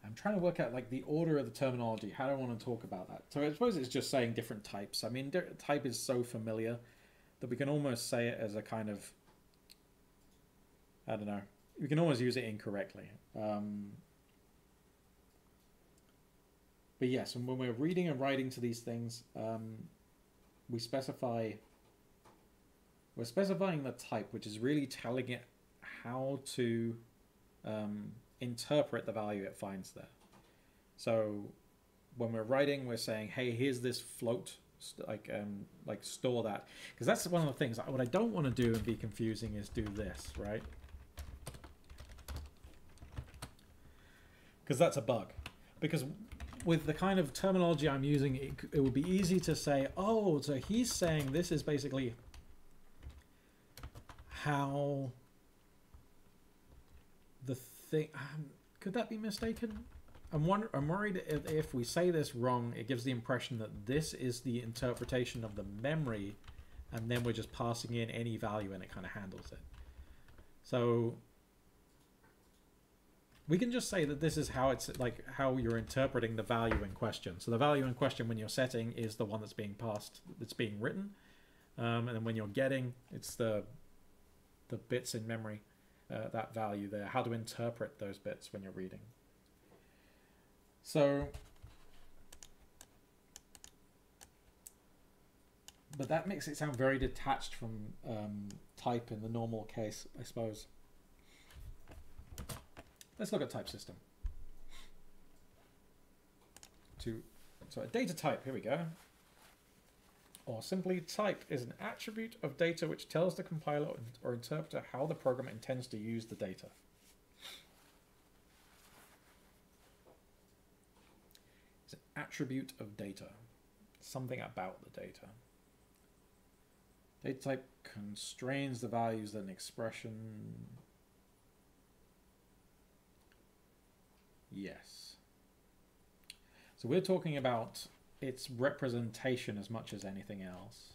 I'm trying to work out like the order of the terminology. How do I want to talk about that? So I suppose it's just saying different types. I mean, type is so familiar that we can almost say it as a kind of, I don't know, we can almost use it incorrectly. Um, but yes, and when we're reading and writing to these things, um, we specify, we're specifying the type, which is really telling it how to um, interpret the value it finds there. So when we're writing, we're saying, hey, here's this float, like um, like store that. Because that's one of the things, what I don't want to do and be confusing is do this, right? Because that's a bug. Because with the kind of terminology I'm using, it, it would be easy to say, oh, so he's saying this is basically how the thing. Um, could that be mistaken? I'm wonder, I'm worried if, if we say this wrong, it gives the impression that this is the interpretation of the memory, and then we're just passing in any value and it kind of handles it. So we can just say that this is how it's like how you're interpreting the value in question. So the value in question when you're setting is the one that's being passed, that's being written, um, and then when you're getting, it's the the bits in memory, uh, that value there. How to interpret those bits when you're reading. So, but that makes it sound very detached from um, type in the normal case, I suppose. Let's look at type system. To, so a data type, here we go. Or simply type is an attribute of data which tells the compiler or interpreter how the program intends to use the data. It's an attribute of data, something about the data. Data type constrains the values that an expression Yes. So we're talking about its representation as much as anything else.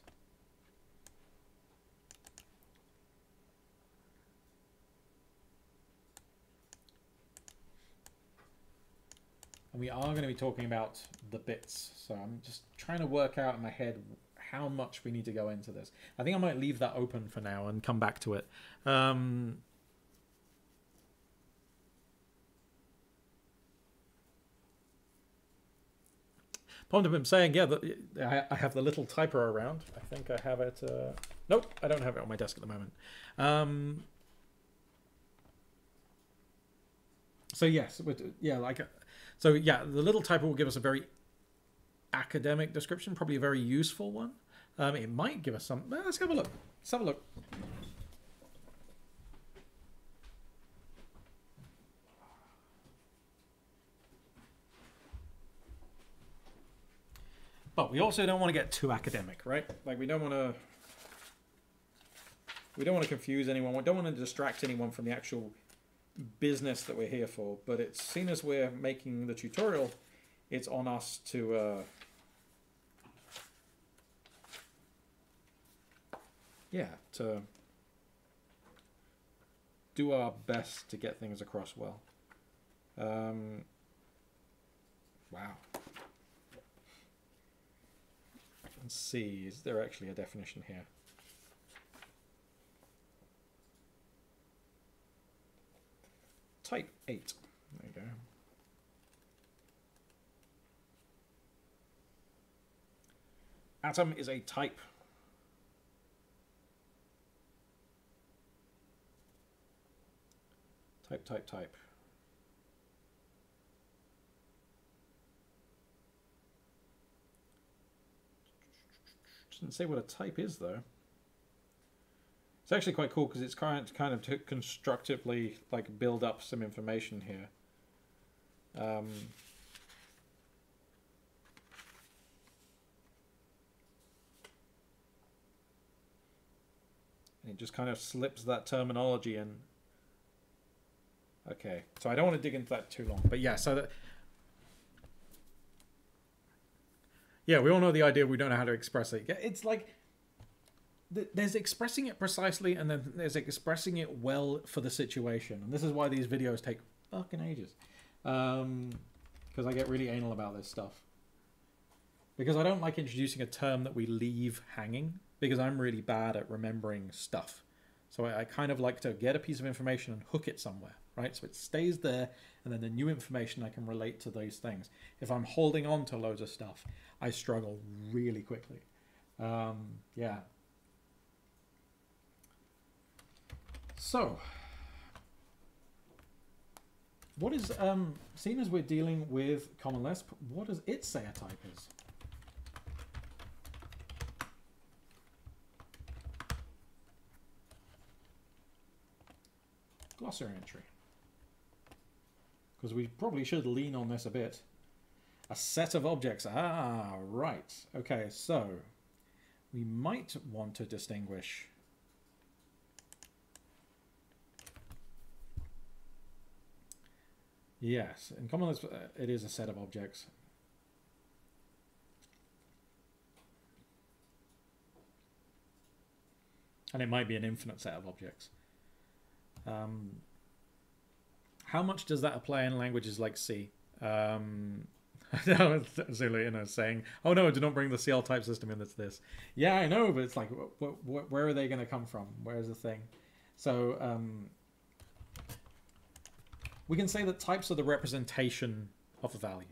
And we are going to be talking about the bits. So I'm just trying to work out in my head how much we need to go into this. I think I might leave that open for now and come back to it. Um, Pondabim saying, yeah, the, I, I have the little typer around. I think I have it. Uh, nope, I don't have it on my desk at the moment. Um, so yes, yeah, like, uh, so yeah, the little typer will give us a very academic description, probably a very useful one. Um, it might give us some. Let's have a look. Let's have a look. But we also don't want to get too academic, right? Like we don't want to we don't want to confuse anyone. We don't want to distract anyone from the actual business that we're here for. But it's seen as we're making the tutorial, it's on us to uh, yeah, to do our best to get things across well. Um, wow. Let's see, is there actually a definition here? Type 8. There you go. Atom is a type. Type, type, type. Doesn't say what a type is though. It's actually quite cool because it's kind kind of to constructively like build up some information here. Um, and it just kind of slips that terminology in. Okay, so I don't want to dig into that too long, but yeah, so that Yeah, we all know the idea. We don't know how to express it. It's like there's expressing it precisely, and then there's expressing it well for the situation. And this is why these videos take fucking ages, because um, I get really anal about this stuff. Because I don't like introducing a term that we leave hanging. Because I'm really bad at remembering stuff. So I, I kind of like to get a piece of information and hook it somewhere, right? So it stays there, and then the new information I can relate to those things. If I'm holding on to loads of stuff, I struggle really quickly. Um, yeah. So, what is, um, seeing as we're dealing with Common Lisp, what does it say a type is? Glossary entry. Because we probably should lean on this a bit. A set of objects. Ah, right. Okay, so we might want to distinguish Yes, in common uh, it is a set of objects. And it might be an infinite set of objects. Um, how much does that apply in languages like C? Um, Zulu, you know, saying, "Oh no, do not bring the CL type system in. That's this." Yeah, I know, but it's like, wh wh where are they going to come from? Where's the thing? So um, we can say that types are the representation of a value.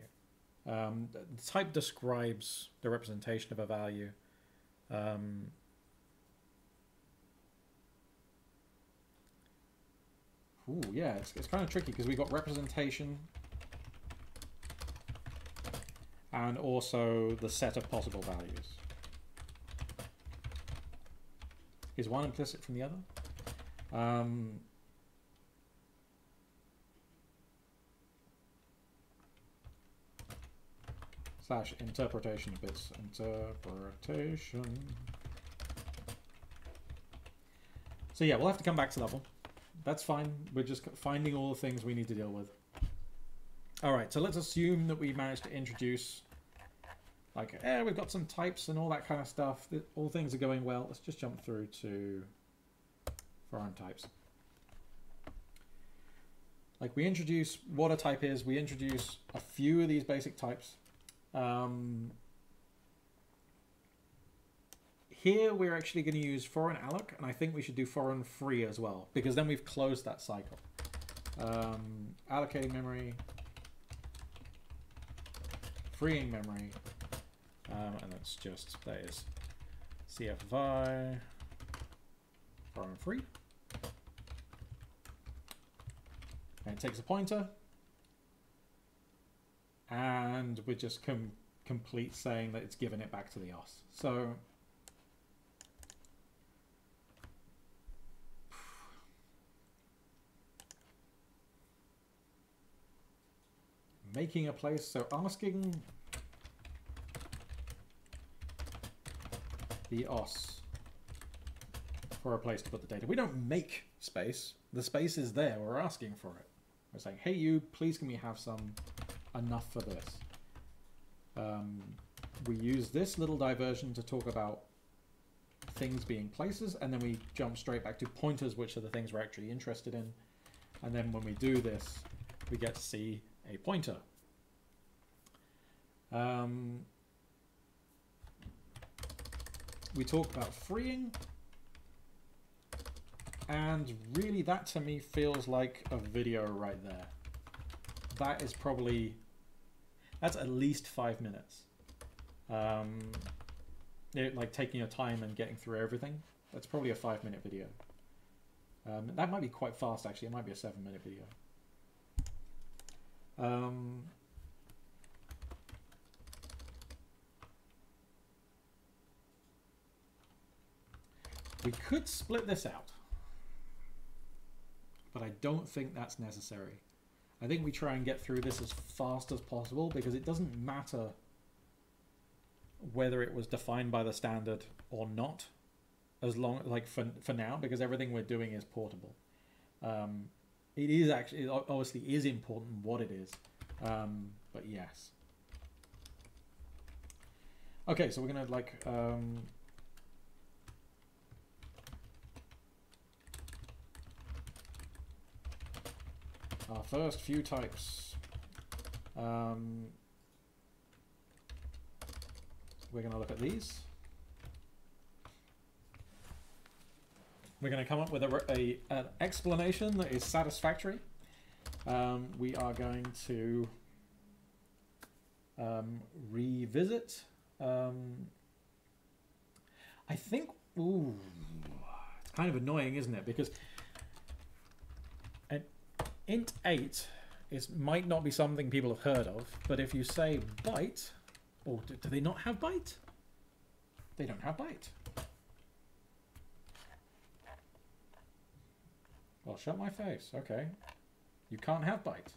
Um, the type describes the representation of a value. Um, ooh, yeah, it's, it's kind of tricky because we've got representation and also the set of possible values. Is one implicit from the other? Um, slash interpretation bits. Interpretation. So yeah, we'll have to come back to that one. That's fine. We're just finding all the things we need to deal with. All right, so let's assume that we managed to introduce, like, eh, we've got some types and all that kind of stuff. All things are going well. Let's just jump through to foreign types. Like we introduce what a type is, we introduce a few of these basic types. Um, here we're actually going to use foreign alloc, and I think we should do foreign free as well, because then we've closed that cycle. Um, allocating memory, freeing memory, um, and that's just, that is CFFI, foreign free. And it takes a pointer, and we're just com complete saying that it's given it back to the OS. So making a place, so asking the OS for a place to put the data. We don't make space. The space is there. We're asking for it. We're saying, hey, you, please can we have some enough for this? Um, we use this little diversion to talk about things being places, and then we jump straight back to pointers, which are the things we're actually interested in. And then when we do this, we get to see a pointer. Um, we talk about freeing, and really that to me feels like a video right there. That is probably, that's at least five minutes. Um, it, like taking your time and getting through everything. That's probably a five minute video. Um, that might be quite fast actually, it might be a seven minute video. Um, we could split this out, but I don't think that's necessary. I think we try and get through this as fast as possible because it doesn't matter whether it was defined by the standard or not as long like for, for now because everything we're doing is portable um, it is actually, it obviously is important what it is. Um, but yes. Okay, so we're gonna like, um, our first few types. Um, we're gonna look at these. We're going to come up with a, a, an explanation that is satisfactory. Um, we are going to um, revisit. Um, I think, ooh, it's kind of annoying, isn't it? Because an int 8 is might not be something people have heard of, but if you say byte, or do, do they not have byte? They don't have byte. Well, shut my face. Okay. You can't have byte.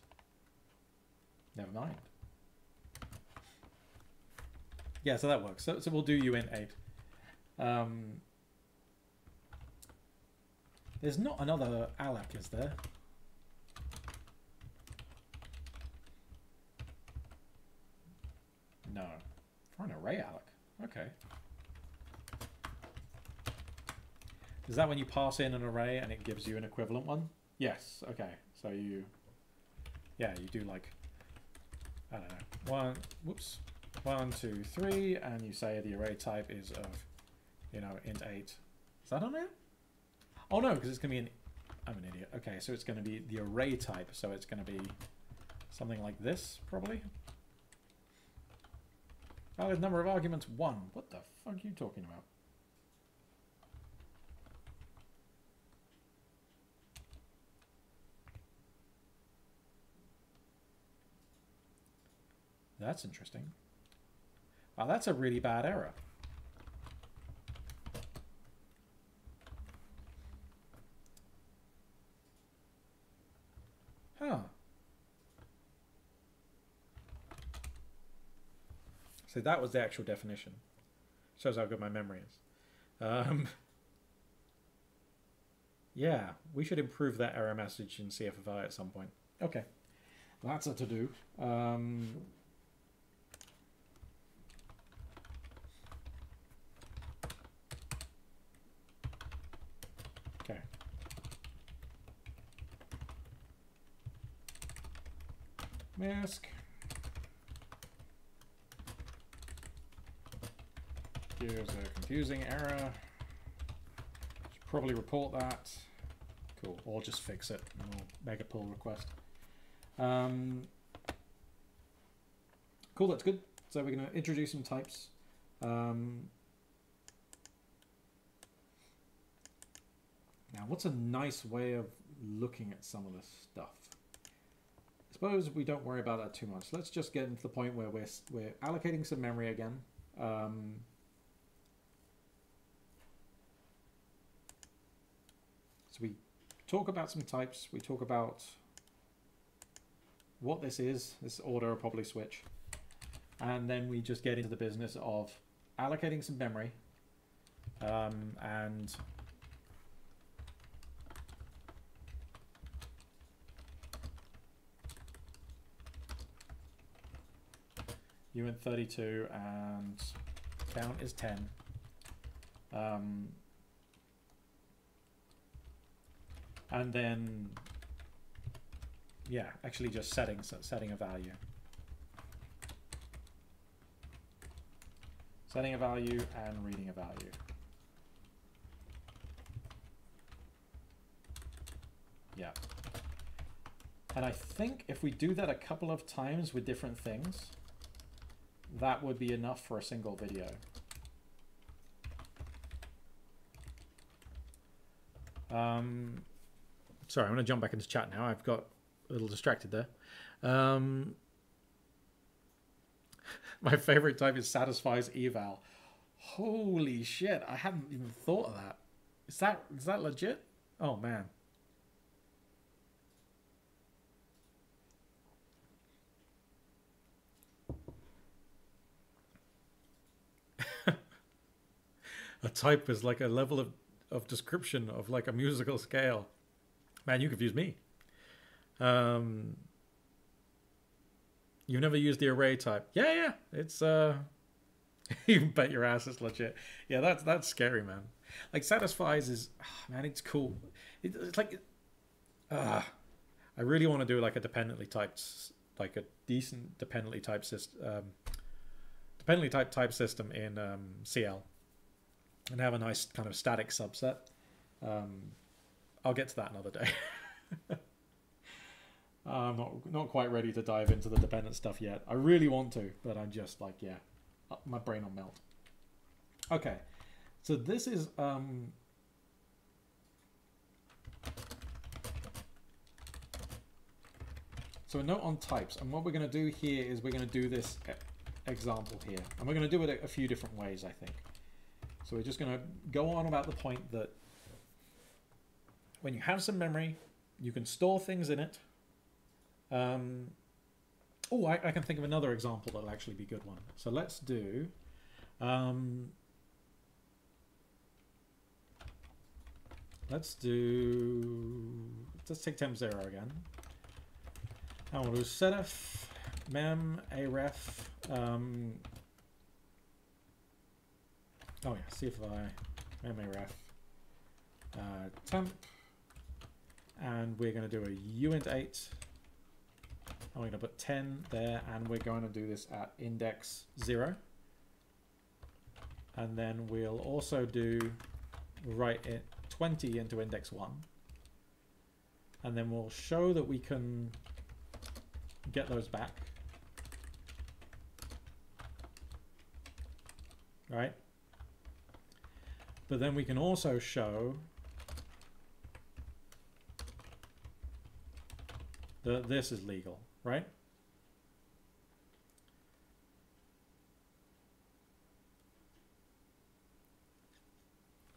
Never mind. Yeah, so that works. So, so we'll do uint8. Um, there's not another alloc, is there? No. Foreign array alloc. Okay. Is that when you pass in an array and it gives you an equivalent one? Yes, okay. So you, yeah, you do like, I don't know, one, whoops, one, two, three, and you say the array type is of, you know, int 8. Is that on there? Oh no, because it's going to be an, I'm an idiot. Okay, so it's going to be the array type, so it's going to be something like this, probably. Oh, Valid number of arguments, 1. What the fuck are you talking about? That's interesting. Wow, that's a really bad error. Huh. So that was the actual definition. Shows how good my memory is. Um, yeah, we should improve that error message in CFFI at some point. Okay, that's a to-do. Um, Mask. here's a confusing error. Should probably report that. Cool. Or just fix it we'll make a pull request. Um, cool, that's good. So we're going to introduce some types. Um, now, what's a nice way of looking at some of this stuff? Suppose we don't worry about that too much. Let's just get into the point where we're, we're allocating some memory again. Um, so we talk about some types. We talk about what this is, this order probably switch. And then we just get into the business of allocating some memory um, and uint 32 and count is 10. Um, and then, yeah, actually just setting, so setting a value. Setting a value and reading a value. Yeah. And I think if we do that a couple of times with different things, that would be enough for a single video. Um, sorry, I'm going to jump back into chat now. I've got a little distracted there. Um, my favorite type is satisfies eval. Holy shit! I hadn't even thought of that. Is that is that legit? Oh man. A type is like a level of, of description of like a musical scale. Man, you confuse me. Um, You've never used the array type. Yeah, yeah. It's uh you bet your ass it's legit. Yeah, that's that's scary, man. Like satisfies is oh, man, it's cool. It, it's like uh I really want to do like a dependently typed like a decent dependently typed system um, dependently typed type system in um, CL and have a nice kind of static subset. Um, I'll get to that another day. I'm not not quite ready to dive into the dependent stuff yet. I really want to, but I'm just like, yeah, uh, my brain will melt. Okay, so this is um, so a note on types, and what we're going to do here is we're going to do this example here, and we're going to do it a, a few different ways, I think. So we're just going to go on about the point that when you have some memory, you can store things in it um, oh, I, I, can think of another example that'll actually be a good one. So let's do. Um, let's do. Let's take temp zero again. And we'll do setf mem aref. Um, oh yeah, see if I uh, temp, and we're going to do a uint eight and we're going to put 10 there and we're going to do this at index 0. And then we'll also do write it 20 into index 1. And then we'll show that we can get those back. Right? But then we can also show that this is legal right?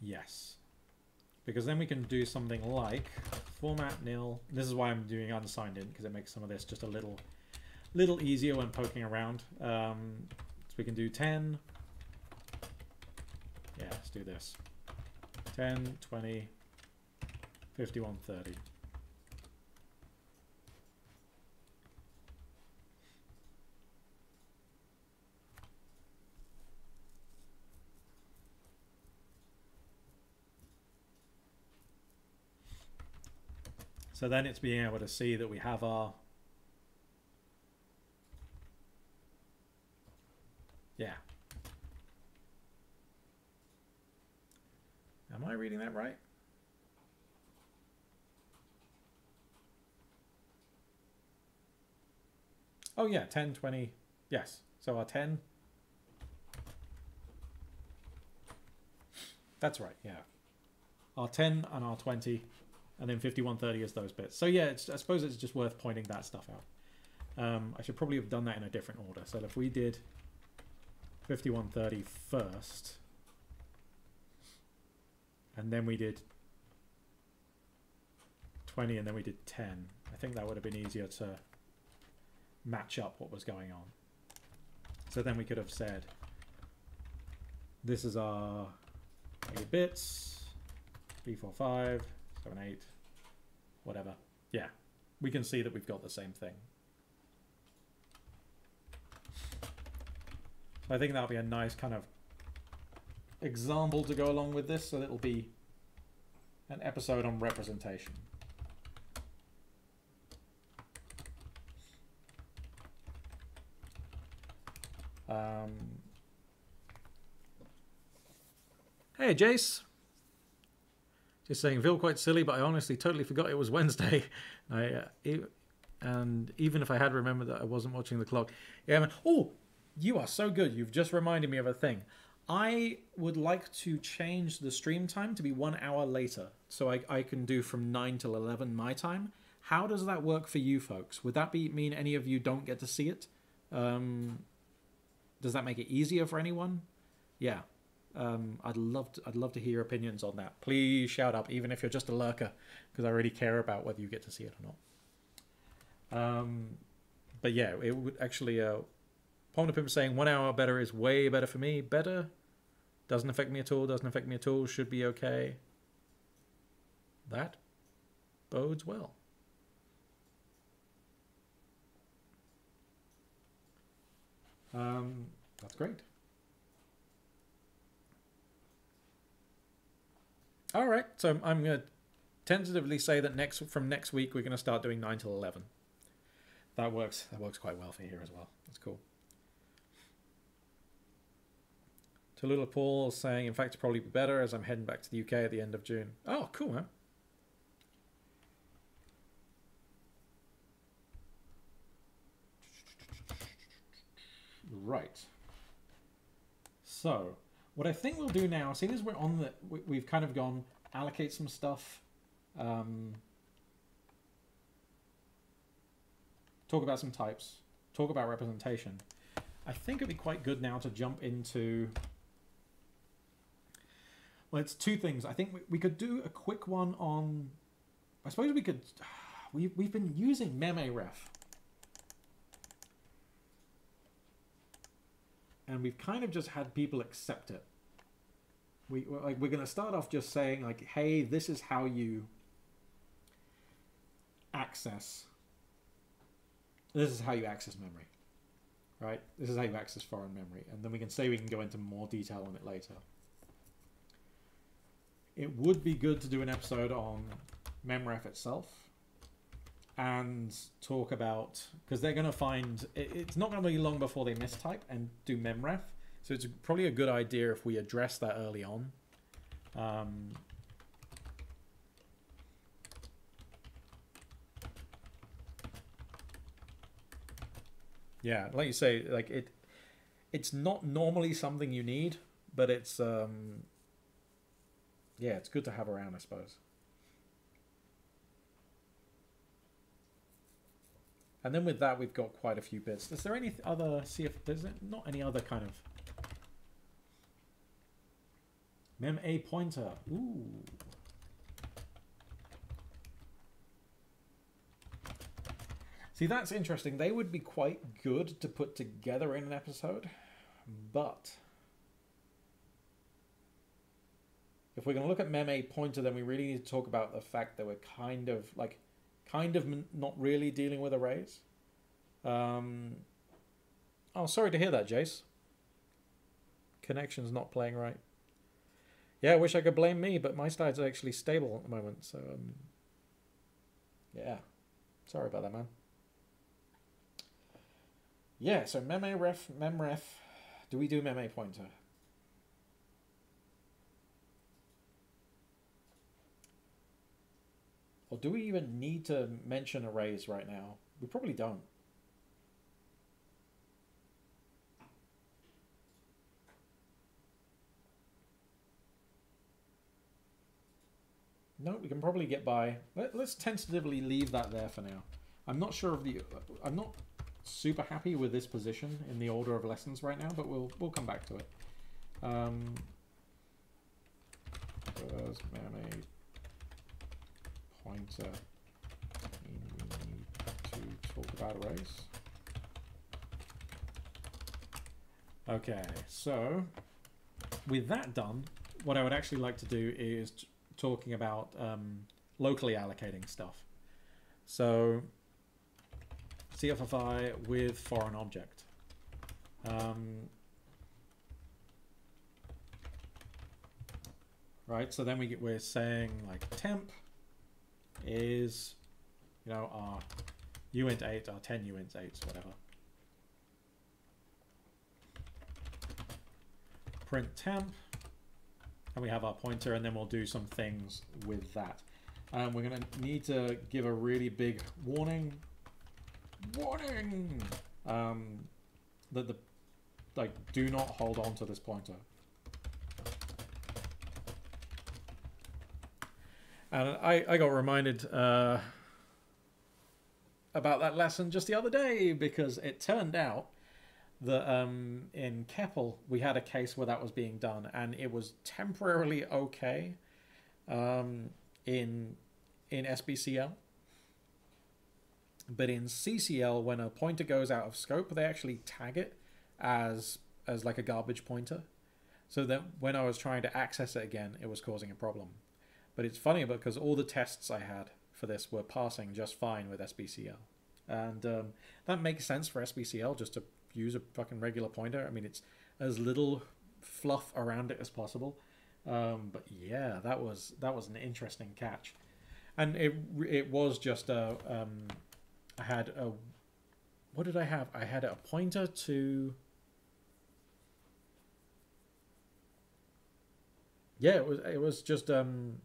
Yes. Because then we can do something like format nil. This is why I'm doing unsigned in, because it makes some of this just a little little easier when poking around. Um, so we can do 10. Yeah, let's do this. 10, 20, 51, 30. So then it's being able to see that we have our yeah. Right? Oh yeah, 10, 20. Yes. So our 10. That's right, yeah. Our 10 and our 20. And then 5130 is those bits. So yeah, I suppose it's just worth pointing that stuff out. Um, I should probably have done that in a different order. So if we did 5130 first, and then we did 20, and then we did 10, I think that would have been easier to match up what was going on. So then we could have said, this is our 8 bits, 345, 7, 8, whatever. Yeah, we can see that we've got the same thing. I think that'll be a nice kind of example to go along with this, so it'll be an episode on representation. Um, hey, Jace. Just saying, feel quite silly, but I honestly totally forgot it was Wednesday. I, uh, and even if I had remembered that I wasn't watching the clock, yeah. Oh, you are so good. You've just reminded me of a thing. I would like to change the stream time to be one hour later, so I, I can do from nine till eleven my time. How does that work for you folks? Would that be mean any of you don't get to see it? Um, does that make it easier for anyone? Yeah, um, I'd love to, I'd love to hear your opinions on that. Please shout up, even if you're just a lurker, because I really care about whether you get to see it or not. Um, but yeah, it would actually. Uh, Pomnipim saying one hour better is way better for me. Better doesn't affect me at all. Doesn't affect me at all. Should be okay. That bodes well. Um, that's great. All right, so I'm going to tentatively say that next from next week we're going to start doing nine till eleven. That works. That works quite well for here as well. That's cool. Tallulah Paul saying, in fact, probably be better as I'm heading back to the UK at the end of June. Oh, cool, man. Right. So, what I think we'll do now, seeing as we're on the, we, we've kind of gone allocate some stuff, um, talk about some types, talk about representation. I think it'd be quite good now to jump into. Well, it's two things. I think we, we could do a quick one on. I suppose we could. We, we've been using mem-aref and we've kind of just had people accept it. We like we're going to start off just saying like, "Hey, this is how you access. This is how you access memory, right? This is how you access foreign memory, and then we can say we can go into more detail on it later. It would be good to do an episode on memref itself and talk about because they're going to find it, it's not going to be long before they mistype and do memref. So it's probably a good idea if we address that early on. Um, yeah like you say like it it's not normally something you need but it's um yeah it's good to have around i suppose And then with that, we've got quite a few bits. Is there any other, see if there's not any other kind of mem a pointer. Ooh. See, that's interesting. They would be quite good to put together in an episode, but if we're going to look at mem a pointer, then we really need to talk about the fact that we're kind of like kind of not really dealing with arrays. Um, oh, sorry to hear that, Jace. Connection's not playing right. Yeah, I wish I could blame me, but my slide's actually stable at the moment, so um, yeah. Sorry about that, man. Yeah, so memref, memref. Do we do mem a pointer? Or do we even need to mention arrays right now? We probably don't. No, we can probably get by. Let, us tentatively leave that there for now. I'm not sure of the... I'm not super happy with this position in the order of lessons right now, but we'll we'll come back to it. Um, pointer mean we need to talk about arrays. Okay, so with that done, what I would actually like to do is talking about um, locally allocating stuff. So CFFI with foreign object. Um, right, so then we get, we're saying like temp is, you know, our uint 8, our 10 uint 8s, whatever. Print temp, and we have our pointer, and then we'll do some things with that. And we're going to need to give a really big warning Warning! Um, that the like do not hold on to this pointer. And I, I got reminded uh, about that lesson just the other day because it turned out that um, in CEPL we had a case where that was being done and it was temporarily okay um, in in SBCL but in CCL, when a pointer goes out of scope, they actually tag it as as like a garbage pointer. So that when I was trying to access it again, it was causing a problem. But it's funny because all the tests I had for this were passing just fine with SBCL. And um, that makes sense for SBCL just to use a fucking regular pointer. I mean, it's as little fluff around it as possible. Um, but yeah, that was that was an interesting catch, and it it was just a um, I had a what did I have? I had a pointer to yeah, it was it was just um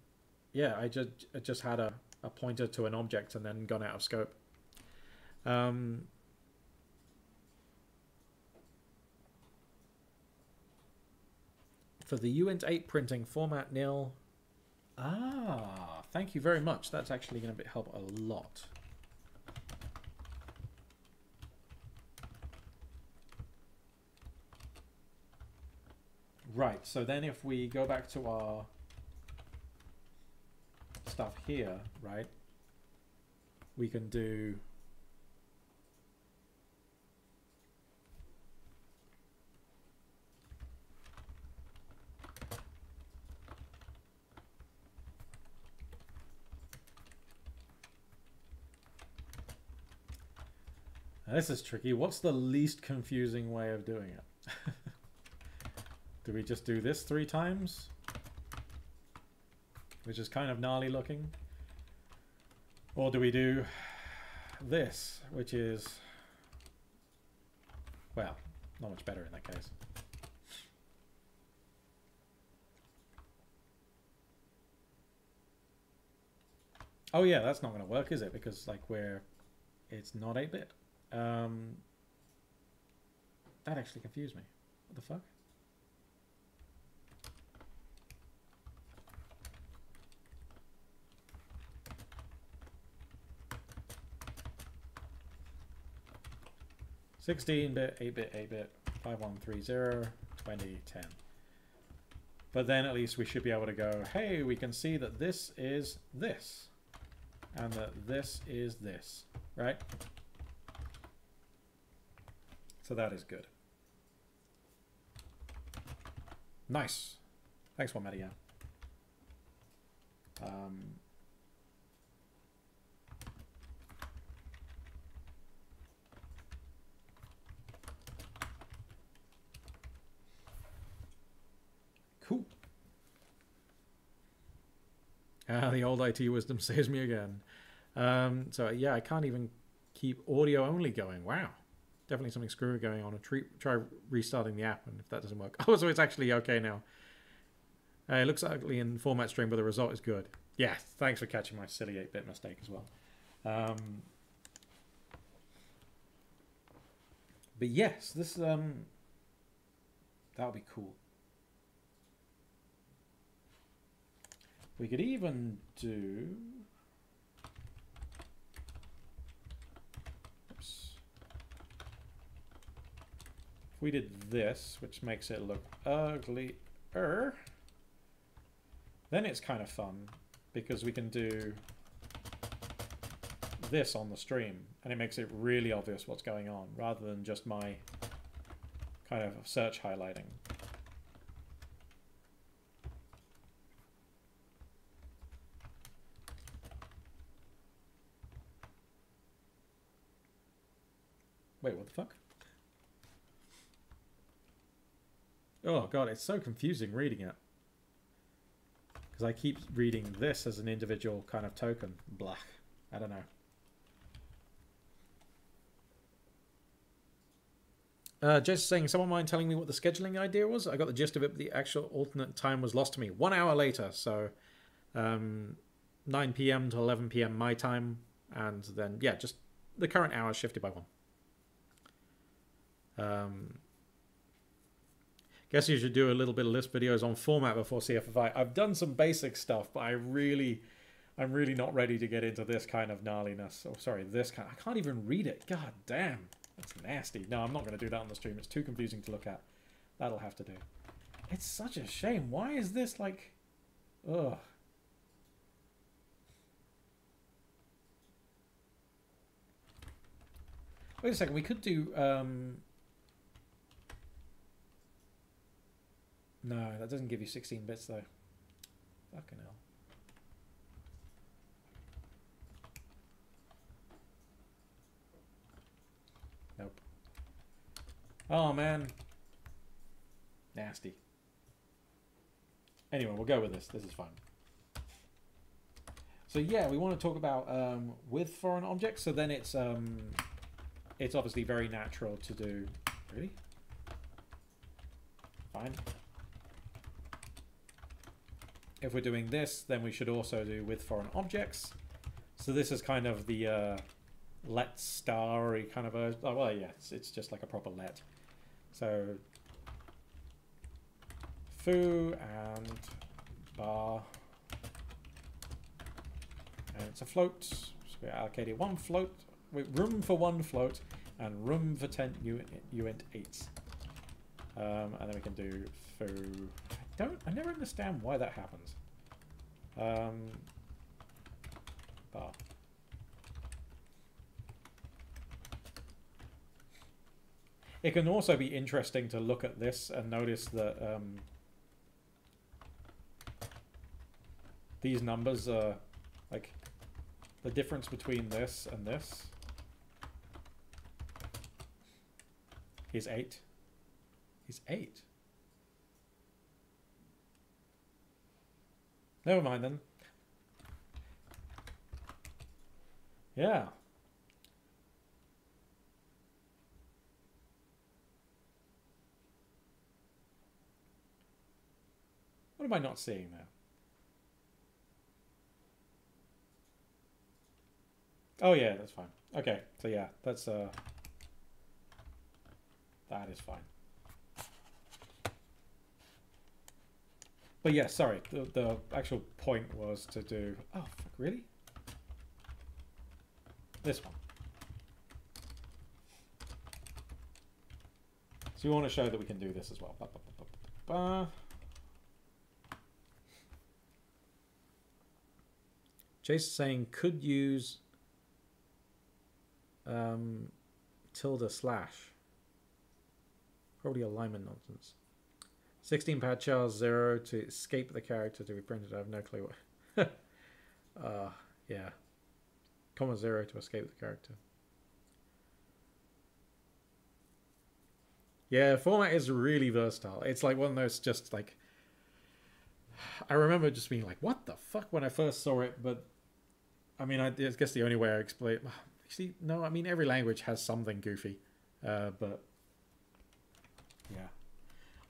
yeah, I just I just had a, a pointer to an object and then gone out of scope. Um for the uint 8 printing format nil ah thank you very much. That's actually going to help a lot. Right, so then if we go back to our stuff here, right, we can do this is tricky. What's the least confusing way of doing it? Do we just do this three times? Which is kind of gnarly looking. Or do we do this, which is, well, not much better in that case. Oh yeah, that's not going to work, is it? Because like we're, it's not 8-bit. Um, that actually confused me. What the fuck? Sixteen bit, eight bit, eight bit, five one three zero, twenty ten. But then at least we should be able to go, hey, we can see that this is this. And that this is this, right? So that is good. Nice. Thanks, one Maria. Um, Cool. Ah, the old IT wisdom saves me again. Um, so yeah, I can't even keep audio only going. Wow. Definitely something screwy going on. Try, try restarting the app, and if that doesn't work. Oh, so it's actually okay now. Uh, it looks ugly in format string, but the result is good. yeah, thanks for catching my silly 8-bit mistake as well. Um, but yes, this um, that would be cool. We could even do. Oops. If we did this, which makes it look uglier, then it's kind of fun because we can do this on the stream and it makes it really obvious what's going on rather than just my kind of search highlighting. Wait, what the fuck? Oh god, it's so confusing reading it. Because I keep reading this as an individual kind of token. Blah. I don't know. Uh, just saying, someone mind telling me what the scheduling idea was? I got the gist of it, but the actual alternate time was lost to me. One hour later, so um, 9 p.m. to 11 p.m. my time, and then, yeah, just the current hour shifted by one. Um, guess you should do a little bit of Lisp videos on format before CFFI. I've done some basic stuff, but I really, I'm really not ready to get into this kind of gnarliness. Oh, sorry, this kind. I can't even read it. God damn. That's nasty. No, I'm not going to do that on the stream. It's too confusing to look at. That'll have to do. It's such a shame. Why is this like... Ugh. Wait a second. We could do... Um... No, that doesn't give you 16 bits though. Fucking hell. Nope. Oh, man. Nasty. Anyway, we'll go with this. This is fine. So yeah, we want to talk about um, with foreign objects. So then it's um, it's obviously very natural to do. Really? Fine. If we're doing this, then we should also do with foreign objects. So this is kind of the uh, let starry kind of a. Oh well, yeah, it's, it's just like a proper let. So foo and bar. And it's a float. So we allocated one float, room for one float, and room for 10 uint 8. Um, and then we can do foo. Don't, I never understand why that happens. Um, bar. It can also be interesting to look at this and notice that um, these numbers are like the difference between this and this is 8. Is 8. Never mind then. Yeah. What am I not seeing there? Oh yeah, that's fine. Okay, so yeah, that's uh that is fine. But yeah, sorry, the, the actual point was to do oh fuck, really? This one. So we want to show that we can do this as well. Ba, ba, ba, Chase is saying could use um, tilde slash. Probably alignment nonsense. 16 pad charge 0 to escape the character to be printed. I have no clue what. uh, yeah. Comma 0 to escape the character. Yeah, format is really versatile. It's like one of those just like. I remember just being like, what the fuck when I first saw it, but I mean, I, guess the only way I explain. Actually, no. I mean, every language has something goofy, uh, but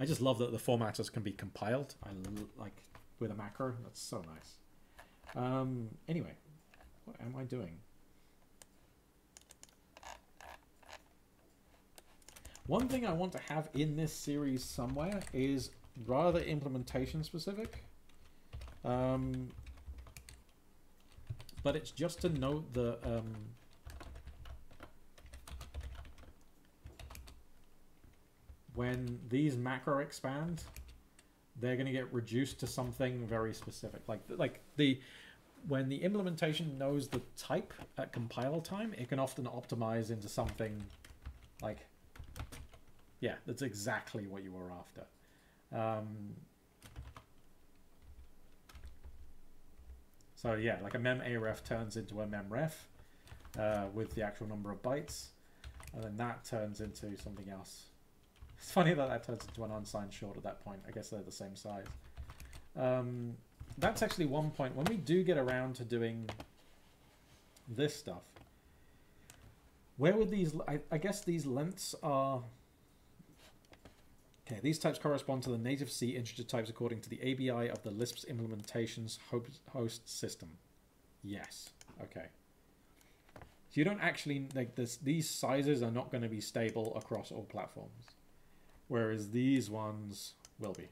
I just love that the formatters can be compiled. I like with a macro. That's so nice. Um, anyway, what am I doing? One thing I want to have in this series somewhere is rather implementation specific. Um, but it's just to note the um, when these macro expand, they're going to get reduced to something very specific. Like like the when the implementation knows the type at compile time, it can often optimize into something like yeah, that's exactly what you were after. Um, so yeah, like a mem-aref turns into a mem-ref uh, with the actual number of bytes, and then that turns into something else. It's funny that that turns into an unsigned short at that point. I guess they're the same size. Um, that's actually one point. When we do get around to doing this stuff, where would these... I, I guess these lengths are... Okay, these types correspond to the native C integer types according to the ABI of the Lisp's implementation's host system. Yes. Okay. So you don't actually like this. These sizes are not going to be stable across all platforms whereas these ones will be.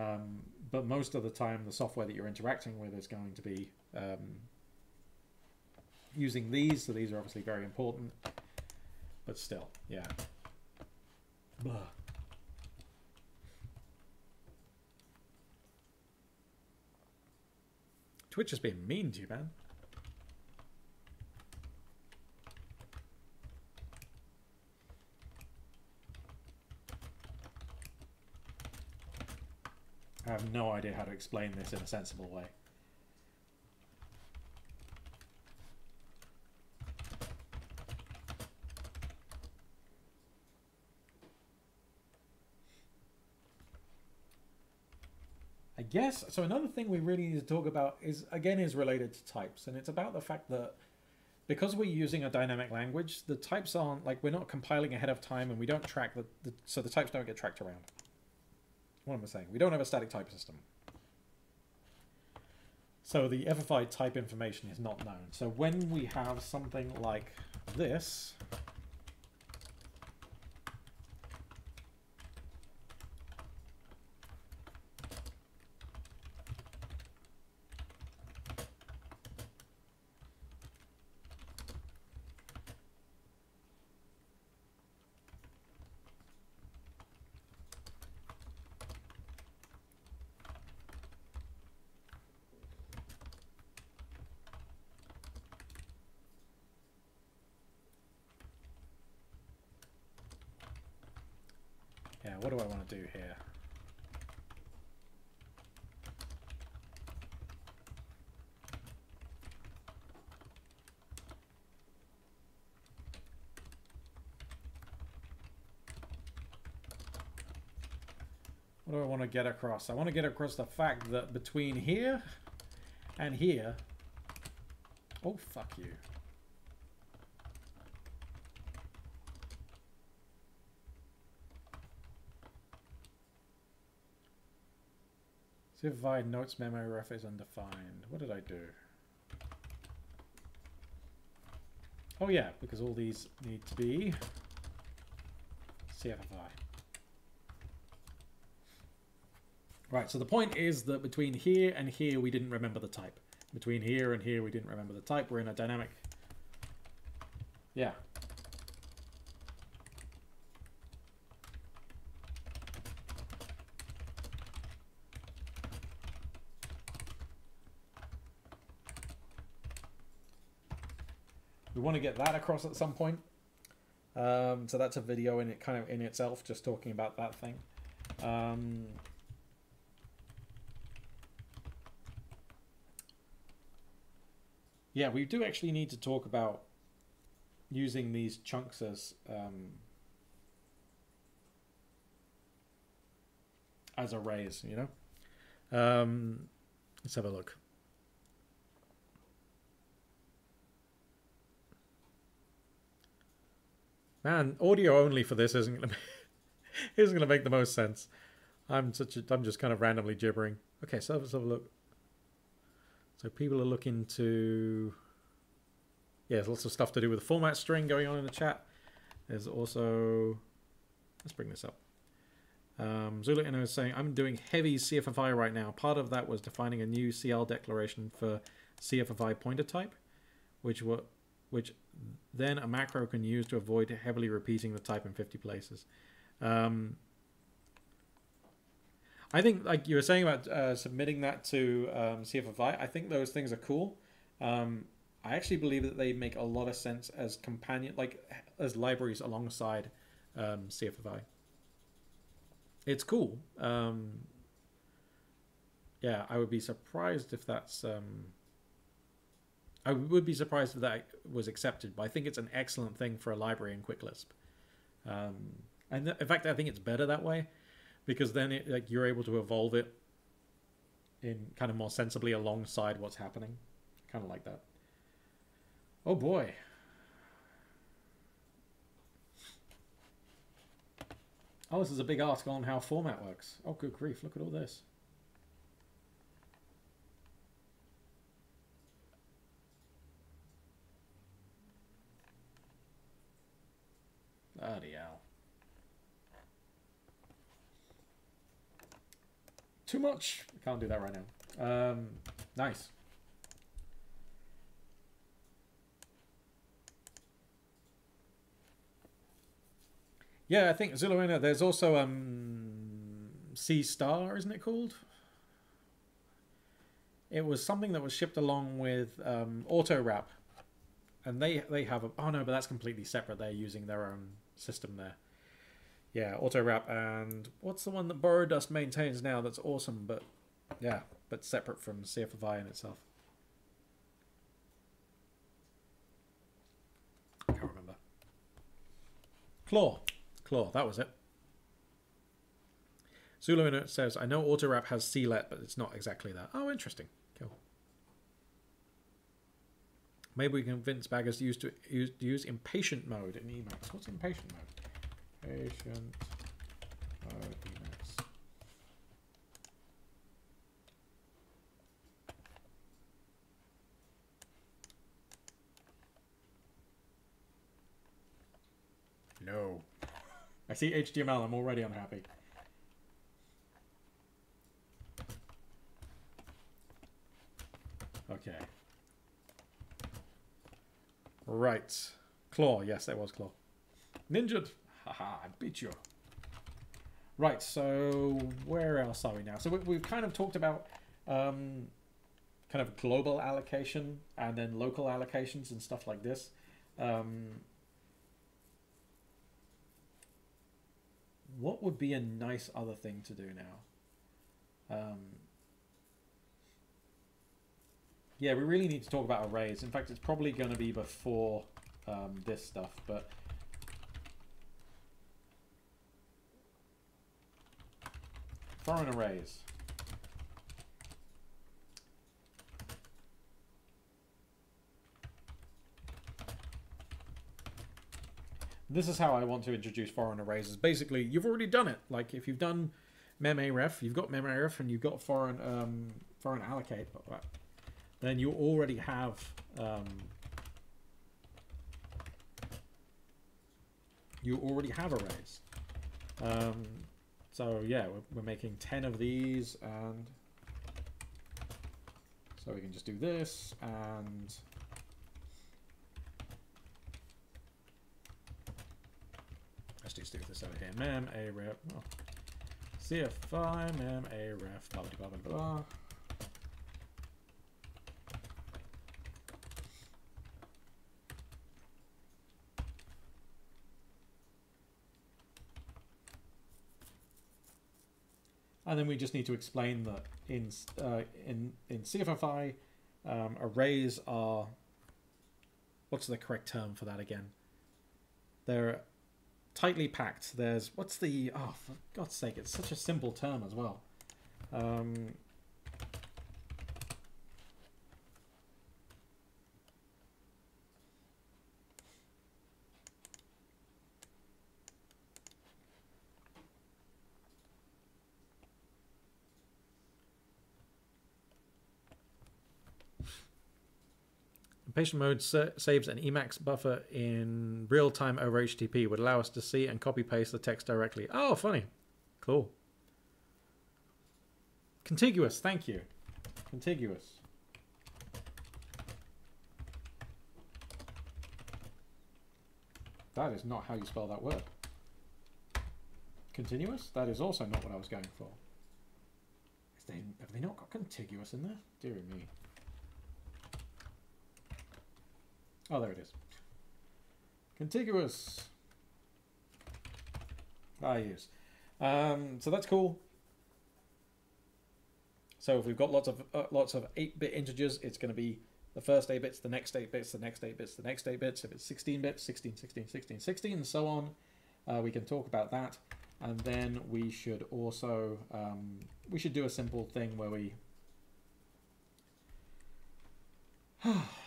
Um, but most of the time, the software that you're interacting with is going to be um, using these, so these are obviously very important. But still, yeah. Twitch has been mean to you, man. I have no idea how to explain this in a sensible way. I guess, so another thing we really need to talk about is, again, is related to types. And it's about the fact that because we're using a dynamic language, the types aren't, like, we're not compiling ahead of time and we don't track the, the so the types don't get tracked around. What am I saying? We don't have a static type system. So the FFI type information is not known. So when we have something like this, what do I want to do here? What do I want to get across? I want to get across the fact that between here and here... Oh, fuck you. See if Divide notes mem-aref is undefined. What did I do? Oh yeah, because all these need to be CFFI. Right, so the point is that between here and here we didn't remember the type. Between here and here we didn't remember the type. We're in a dynamic... Yeah, we want to get that across at some point. Um, so that's a video in it, kind of in itself, just talking about that thing. Um, yeah, we do actually need to talk about using these chunks as um, as arrays. You know, um, let's have a look. Man, audio only for this isn't gonna isn't gonna make the most sense. I'm such a, I'm just kind of randomly gibbering. Okay, so let's have a look. So people are looking to. Yeah, there's lots of stuff to do with the format string going on in the chat. There's also. Let's bring this up. Um, Zulu Inno is saying, I'm doing heavy CFFI right now. Part of that was defining a new CL declaration for CFFI pointer type, which were, which then a macro can use to avoid heavily repeating the type in 50 places. Um, I think, like you were saying about uh, submitting that to um, CFFI, I think those things are cool. Um, I actually believe that they make a lot of sense as companion, like as libraries alongside um, CFFI. It's cool. Um, yeah, I would be surprised if that's. Um, I would be surprised if that was accepted, but I think it's an excellent thing for a library in QuickLisp. Um, and in fact, I think it's better that way because then it, like you're able to evolve it in kind of more sensibly alongside what's happening. Kind of like that. Oh boy. Oh, this is a big article on how format works. Oh, good grief, look at all this. Bloody hell. Too much. I can't do that right now. Um, nice. Yeah, I think Zuluina. There's also um, C Star, isn't it called? It was something that was shipped along with um, Autowrap, and they they have a. Oh no, but that's completely separate. They're using their own system there. Yeah, Autowrap and what's the one that Borodust maintains now? That's awesome, but yeah, but separate from CFFI in itself. I can't remember. Claw. Claw, that was it. Zulu says, I know Autowrap has CLET, but it's not exactly that. Oh, interesting. Cool. Maybe we can convince baggers to use, to use, to use impatient mode in Emacs. What's impatient mode? Patient Emacs. No. I see HTML, I'm already unhappy. Okay. Right. Claw, yes, that was Claw. Ninja. I beat you. Right, so where else are we now? So we, have kind of talked about um, kind of global allocation and then local allocations and stuff like this. Um, what would be a nice other thing to do now? Um, yeah, we really need to talk about arrays. In fact, it's probably going to be before um, this stuff, but... Foreign arrays. This is how I want to introduce foreign arrays. Is basically you've already done it. Like if you've done mem-aref, you've got mem-aref, and you've got foreign um, foreign allocate, then you already have um, you already have arrays. Um, so yeah, we're, we're making ten of these, and so we can just do this and Let's just do this over here. Mem a ref. Oh. CFFI mem a ref. Blah blah blah blah. And then we just need to explain that in uh, in in CFFI, um, arrays are what's the correct term for that again? They're tightly packed. There's what's the oh for God's sake, it's such a simple term as well. Um, occupation mode sa- saves an Emacs buffer in real time over HTTP. Would allow us to see and copy paste the text directly. Oh, funny. Cool. Contiguous. Thank you. Contiguous. That is not how you spell that word. Continuous? That is also not what I was going for. They, have they not got contiguous in there? Dear me. Oh, there it is. Contiguous. Ah, yes. Um, so that's cool. So if we've got lots of uh, lots of 8-bit integers, it's going to be the first 8 bits, the next 8 bits, the next 8 bits, the next 8 bits. If it's 16 bits, 16, 16, 16, 16, and so on. Uh, we can talk about that. And then we should also, um, we should do a simple thing where we...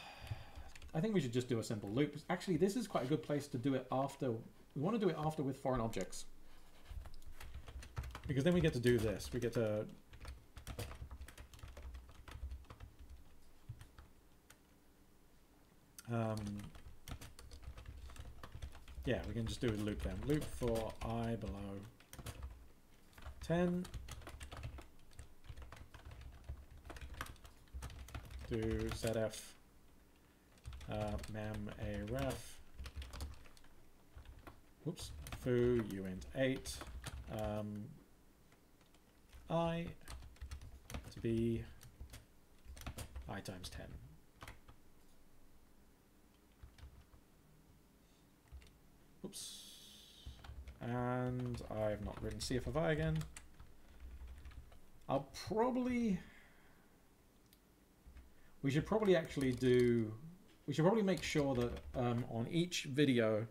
I think we should just do a simple loop. Actually, this is quite a good place to do it after. We want to do it after with foreign objects. Because then we get to do this. We get to Um, yeah, we can just do a loop then. Loop for i below 10. Do setf uh, mem a ref. Oops. Foo uint 8. Um, i to be i times 10. Oops. And I've not written CFFI again. I'll probably... We should probably actually do... We should probably make sure that um, on each video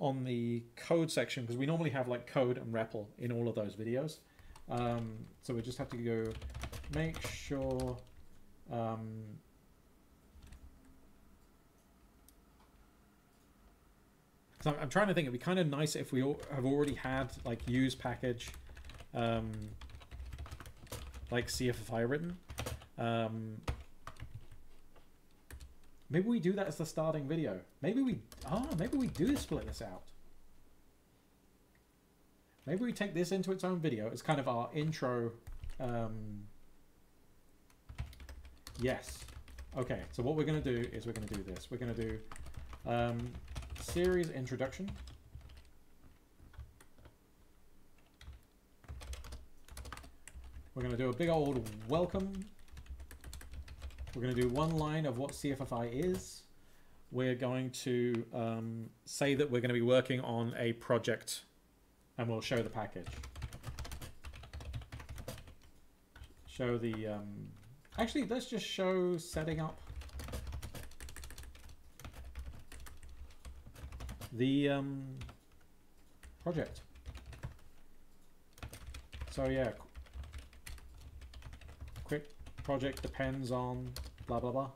on the code section, because we normally have like code and REPL in all of those videos. Um, so we just have to go make sure um, So I'm, trying to think. It'd be kind of nice if we have already had like use package, um, like CFFI written. Maybe we do that as the starting video. Maybe we ah maybe we do split this out. Maybe we take this into its own video as kind of our intro. Um, yes. Okay, so what we're going to do is we're going to do this. We're going to do um, series introduction. We're going to do a big old welcome. We're going to do one line of what CFFI is. We're going to um, say that we're going to be working on a project and we'll show the package. Show the... Um, actually, let's just show setting up the um, project. So yeah, quick project depends on blah blah blah.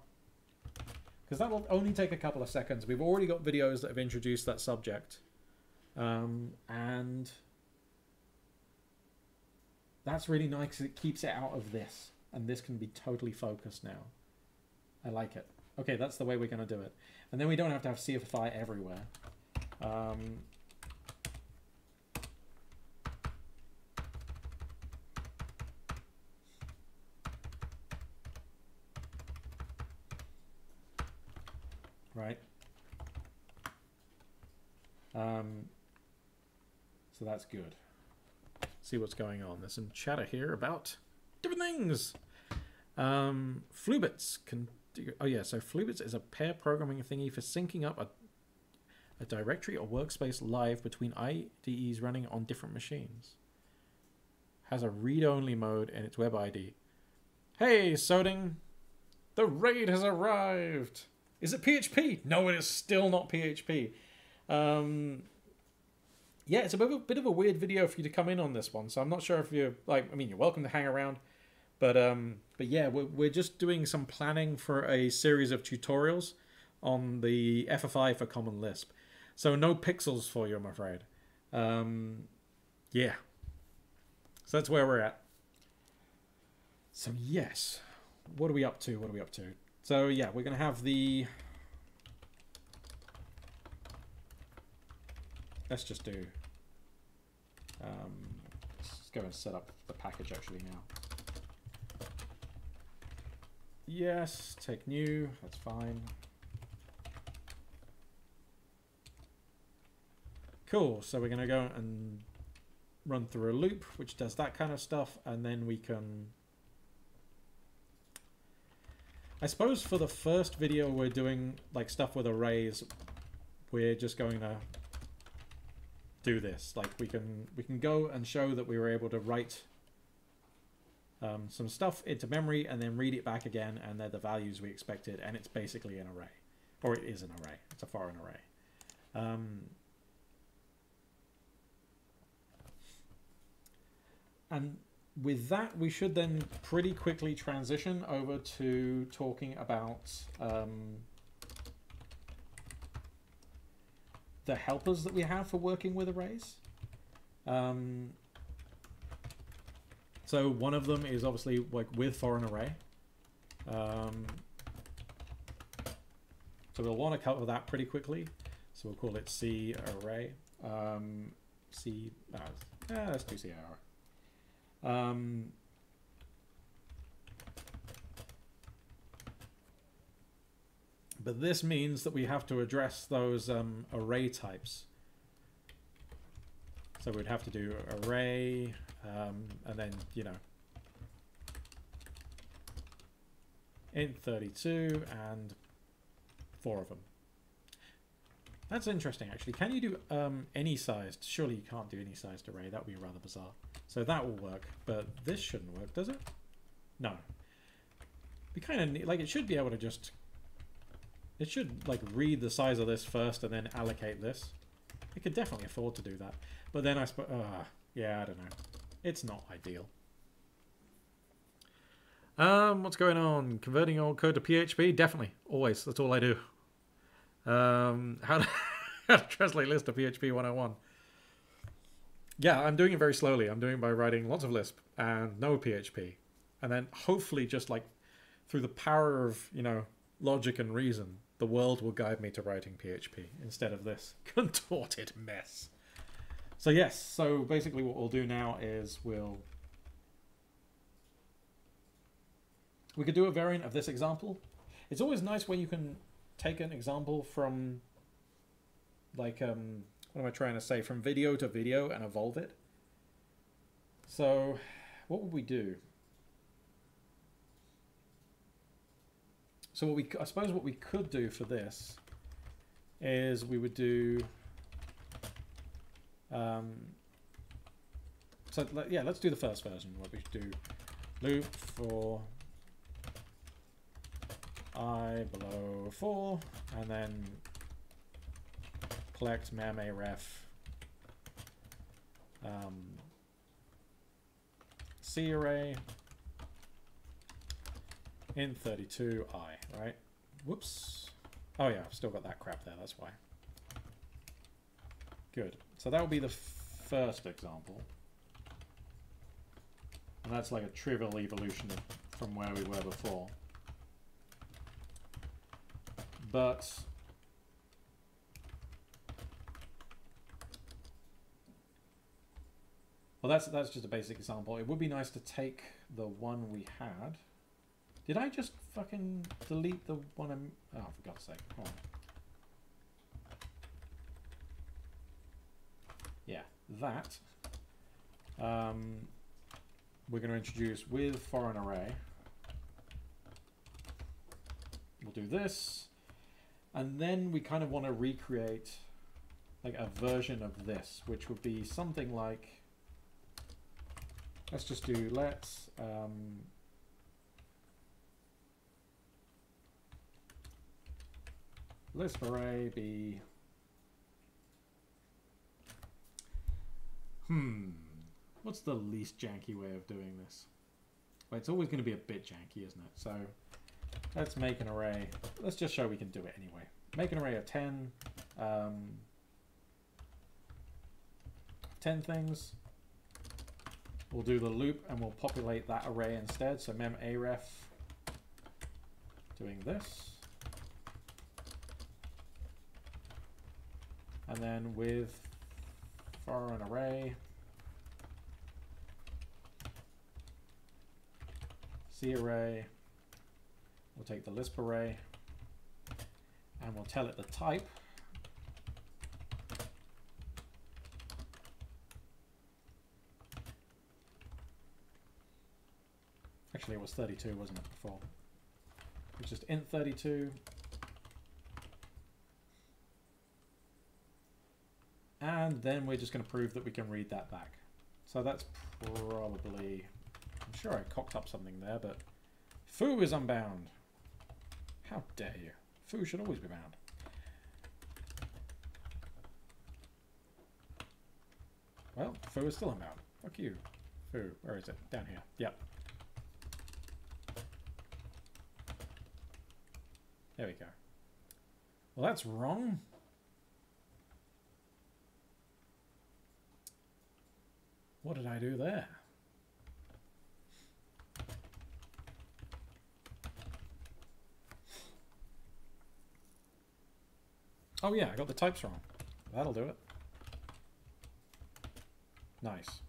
Because that will only take a couple of seconds. We've already got videos that have introduced that subject. Um, and that's really nice because it keeps it out of this. And this can be totally focused now. I like it. Okay, that's the way we're going to do it. And then we don't have to have CFFI everywhere. Um, right. Um, so that's good. See what's going on. There's some chatter here about different things. Um, Floobits can. Oh yeah, so Floobits is a pair programming thingy for syncing up a a directory or workspace live between IDEs running on different machines. Has a read-only mode in its web ID. Hey, Soding! The raid has arrived! Is it PHP? No, it is still not PHP. Um, yeah, it's a bit, of a bit of a weird video for you to come in on this one, so I'm not sure if you're, like, I mean, you're welcome to hang around. But, um, but yeah, we're, we're just doing some planning for a series of tutorials on the FFI for Common Lisp. So no pixels for you, I'm afraid. Um, yeah. So that's where we're at. So yes, what are we up to? What are we up to? So yeah, we're gonna have the let's just do. Um, let's go and set up the package actually now. Yes, take new, that's fine. Cool, so we're going to go and run through a loop which does that kind of stuff and then we can I suppose for the first video we're doing like stuff with arrays we're just going to do this. Like we can we can go and show that we were able to write um, some stuff into memory and then read it back again and they're the values we expected and it's basically an array. Or it is an array. It's a foreign array. Um, and with that we should then pretty quickly transition over to talking about um, the helpers that we have for working with arrays um, so one of them is obviously like with foreign array. Um, so we'll want to cover that pretty quickly. So we'll call it C array. Um, C, uh, yeah, let's do CAR. Um, but this means that we have to address those um, array types. So we'd have to do array, um, and then, you know, int 32 and four of them. That's interesting, actually. Can you do um, any sized? Surely you can't do any sized array. That would be rather bizarre. So that will work, but this shouldn't work, does it? No. We kind of like it should be able to just. It should like read the size of this first and then allocate this. It could definitely afford to do that. But then I suppose, uh, yeah, I don't know. It's not ideal. Um, what's going on? Converting old code to PHP? Definitely, always. That's all I do. Um, how to, how to translate Lisp to PHP 101? Yeah, I'm doing it very slowly. I'm doing it by writing lots of Lisp and no PHP, and then hopefully just like through the power of you know logic and reason, the world will guide me to writing PHP instead of this contorted mess. So yes, so basically what we'll do now is we'll we could do a variant of this example. It's always nice when you can take an example from like um what am I trying to say from video to video and evolve it. So what would we do? So what we I suppose what we could do for this is we would do um, so yeah, let's do the first version. What we do loop for i below 4 and then collect mem ref um, c array in 32i, right? Whoops. Oh yeah, I've still got that crap there, that's why. Good. So that will be the first example. And that's like a trivial evolution of, from where we were before. But Well, that's that's just a basic example. It would be nice to take the one we had. Did I just fucking delete the one I'm... Oh, for God's sake. On. yeah, that um, we're going to introduce with foreign array. We'll do this. And then we kind of want to recreate like a version of this, which would be something like, let's just do, let's, um, Lisp array be Hmm. What's the least janky way of doing this? Well, it's always going to be a bit janky, isn't it? So let's make an array. Let's just show we can do it anyway. Make an array of 10. Um, 10 things. We'll do the loop and we'll populate that array instead. So mem-aref doing this. And then with foreign array. C array. We'll take the Lisp array and we'll tell it the type. Actually, it was 32, wasn't it, before? It's just int 32. And then we're just going to prove that we can read that back. So that's probably... I'm sure I cocked up something there, but... Foo is unbound. How dare you. Foo should always be bound. Well, Foo is still unbound. Fuck you. Foo, where is it? Down here. Yep. There we go. Well, that's wrong. What did I do there? Oh yeah, I got the types wrong. That'll do it. Nice.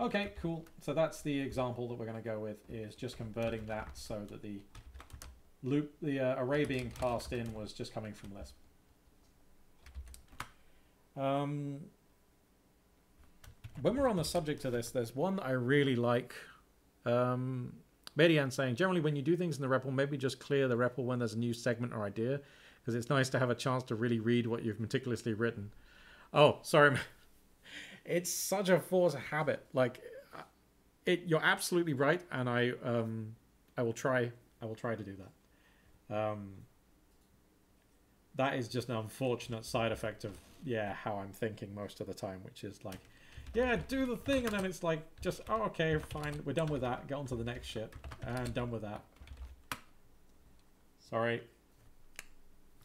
Okay, cool. So that's the example that we're going to go with, is just converting that so that the loop, the uh, array being passed in was just coming from Lisp. Um, when we're on the subject of this, there's one I really like. Um, Median saying, generally when you do things in the REPL, maybe just clear the REPL when there's a new segment or idea, because it's nice to have a chance to really read what you've meticulously written. Oh, sorry. it's such a force habit. Like, it. You're absolutely right, and I um, I will try. I will try to do that. Um, that is just an unfortunate side effect of yeah how I'm thinking most of the time, which is like, yeah, do the thing, and then it's like just oh okay, fine, we're done with that. Get on to the next shit, and done with that. Sorry.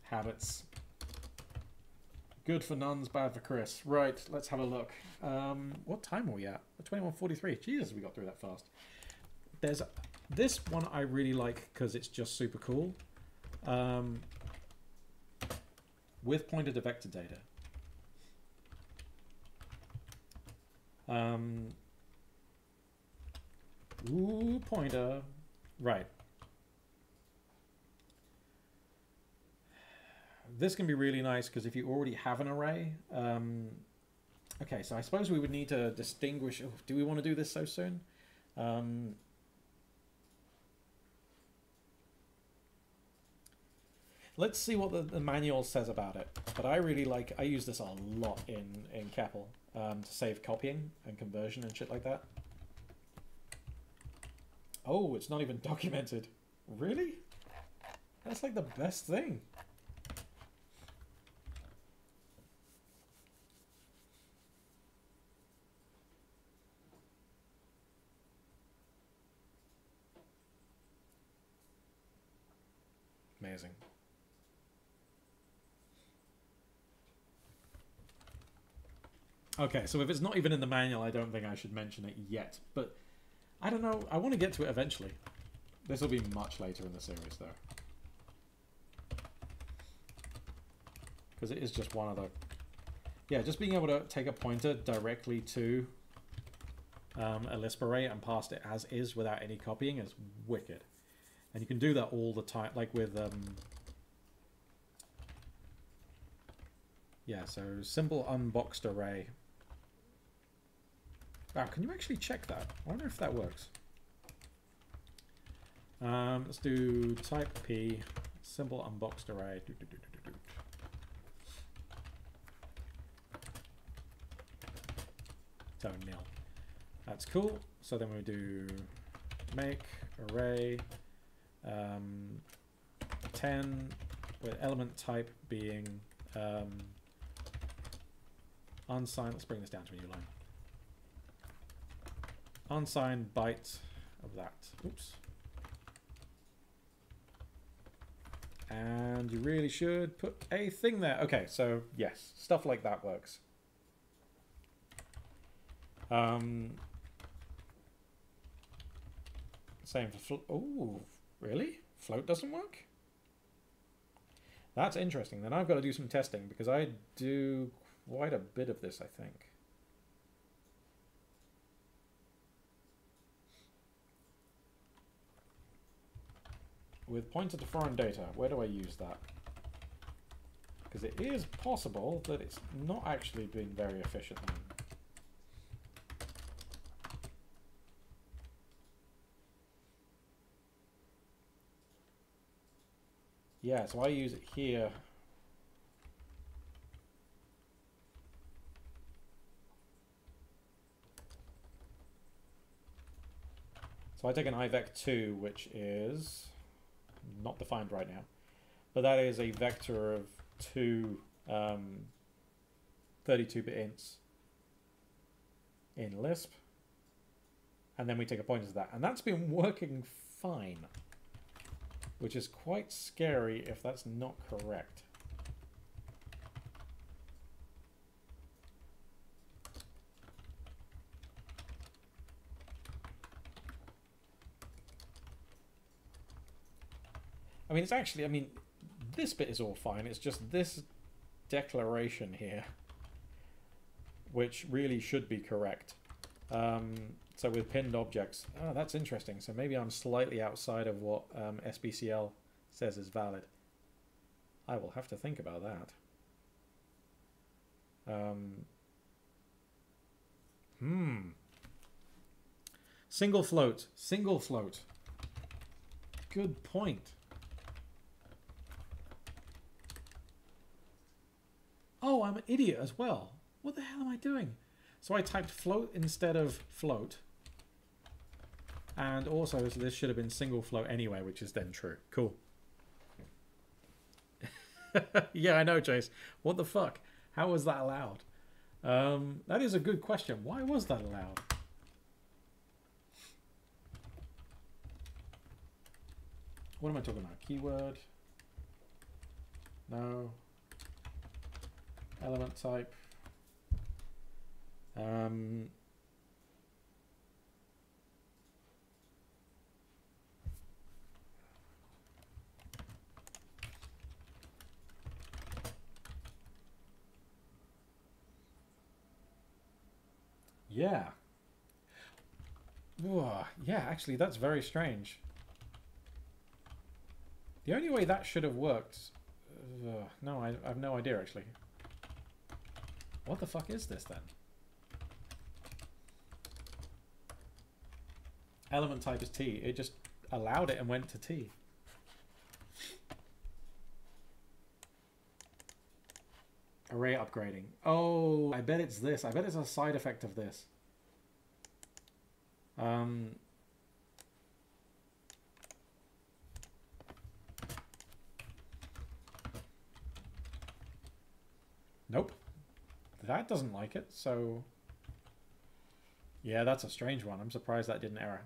Habits. Good for nuns, bad for Chris. Right, let's have a look. Um, what time are we at? 21.43. Jesus, we got through that fast. There's this one I really like because it's just super cool. Um, with pointer to vector data. Um, ooh, pointer. Right. this can be really nice because if you already have an array, um, okay, so I suppose we would need to distinguish, oh, do we want to do this so soon? Um, let's see what the, the, manual says about it. But I really like, I use this a lot in, in CEPL um, to save copying and conversion and shit like that. Oh, it's not even documented. Really? That's like the best thing. Okay, so if it's not even in the manual, I don't think I should mention it yet. But I don't know. I want to get to it eventually. This will be much later in the series, though. Because it is just one of the... Yeah, just being able to take a pointer directly to um, a Lisp array and pass it as is without any copying is wicked. And you can do that all the time, like with... Um, yeah, so simple unboxed array. Wow, can you actually check that? I wonder if that works. Um, let's do type P, simple unboxed array. So nil. That's cool. So then we do make array um, 10 with element type being um, unsigned. Let's bring this down to a new line. Unsigned byte of that. Oops. And you really should put a thing there. Okay, so yes, stuff like that works. Um, same for float. oh Really? Float doesn't work? That's interesting. Then I've got to do some testing because I do quite a bit of this, I think. With pointer to foreign data, where do I use that? Because it is possible that it's not actually being very efficient. Yeah, so I use it here. So I take an IVEC2, which is not defined right now, but that is a vector of two 32-bit um, ints in Lisp, and then we take a pointer to that, and that's been working fine which is quite scary if that's not correct. I mean, it's actually, I mean, this bit is all fine. It's just this declaration here, which really should be correct. Um, so with pinned objects, oh, that's interesting. So maybe I'm slightly outside of what um, SBCL says is valid. I will have to think about that. Um, hmm. Single float. Single float. Good point. Oh, I'm an idiot as well. What the hell am I doing? So I typed float instead of float. And also, so this should have been single float anyway, which is then true. Cool. yeah, I know, Chase. What the fuck? How was that allowed? Um, that is a good question. Why was that allowed? What am I talking about? Keyword? No. Element type. Um, Yeah. Whoa, yeah, actually, that's very strange. The only way that should have worked... Uh, no, I, I have no idea, actually. What the fuck is this, then? Element type is T. It just allowed it and went to T. Array upgrading. Oh, I bet it's this. I bet it's a side effect of this. Um, nope. That doesn't like it, so... Yeah, that's a strange one. I'm surprised that didn't error.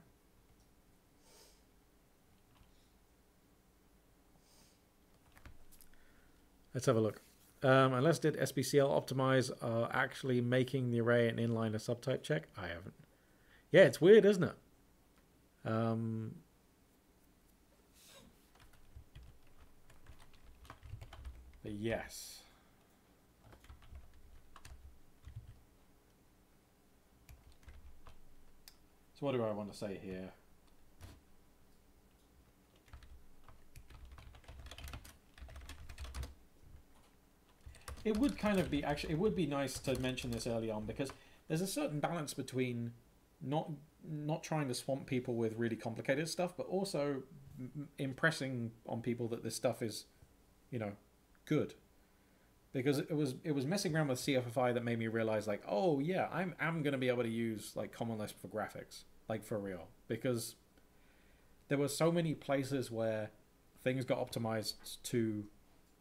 Let's have a look. Um, unless did SBCL optimize uh, actually making the array an inline a subtype check? I haven't. Yeah, it's weird, isn't it? Um, yes. So what do I want to say here? it would kind of be actually it would be nice to mention this early on because there's a certain balance between not not trying to swamp people with really complicated stuff, but also impressing on people that this stuff is, you know, good. Because it was it was messing around with CFFI that made me realize like, oh yeah, I'm I'm gonna be able to use like Common Lisp for graphics, like for real. Because there were so many places where things got optimized to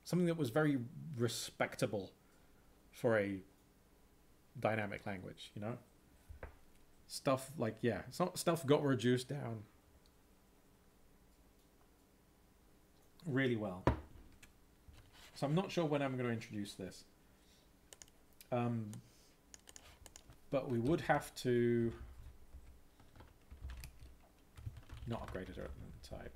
something that was very respectable for a dynamic language, you know? Stuff like, yeah, stuff got reduced down really well. So I'm not sure when I'm going to introduce this. Um, but we would have to not upgrade it type.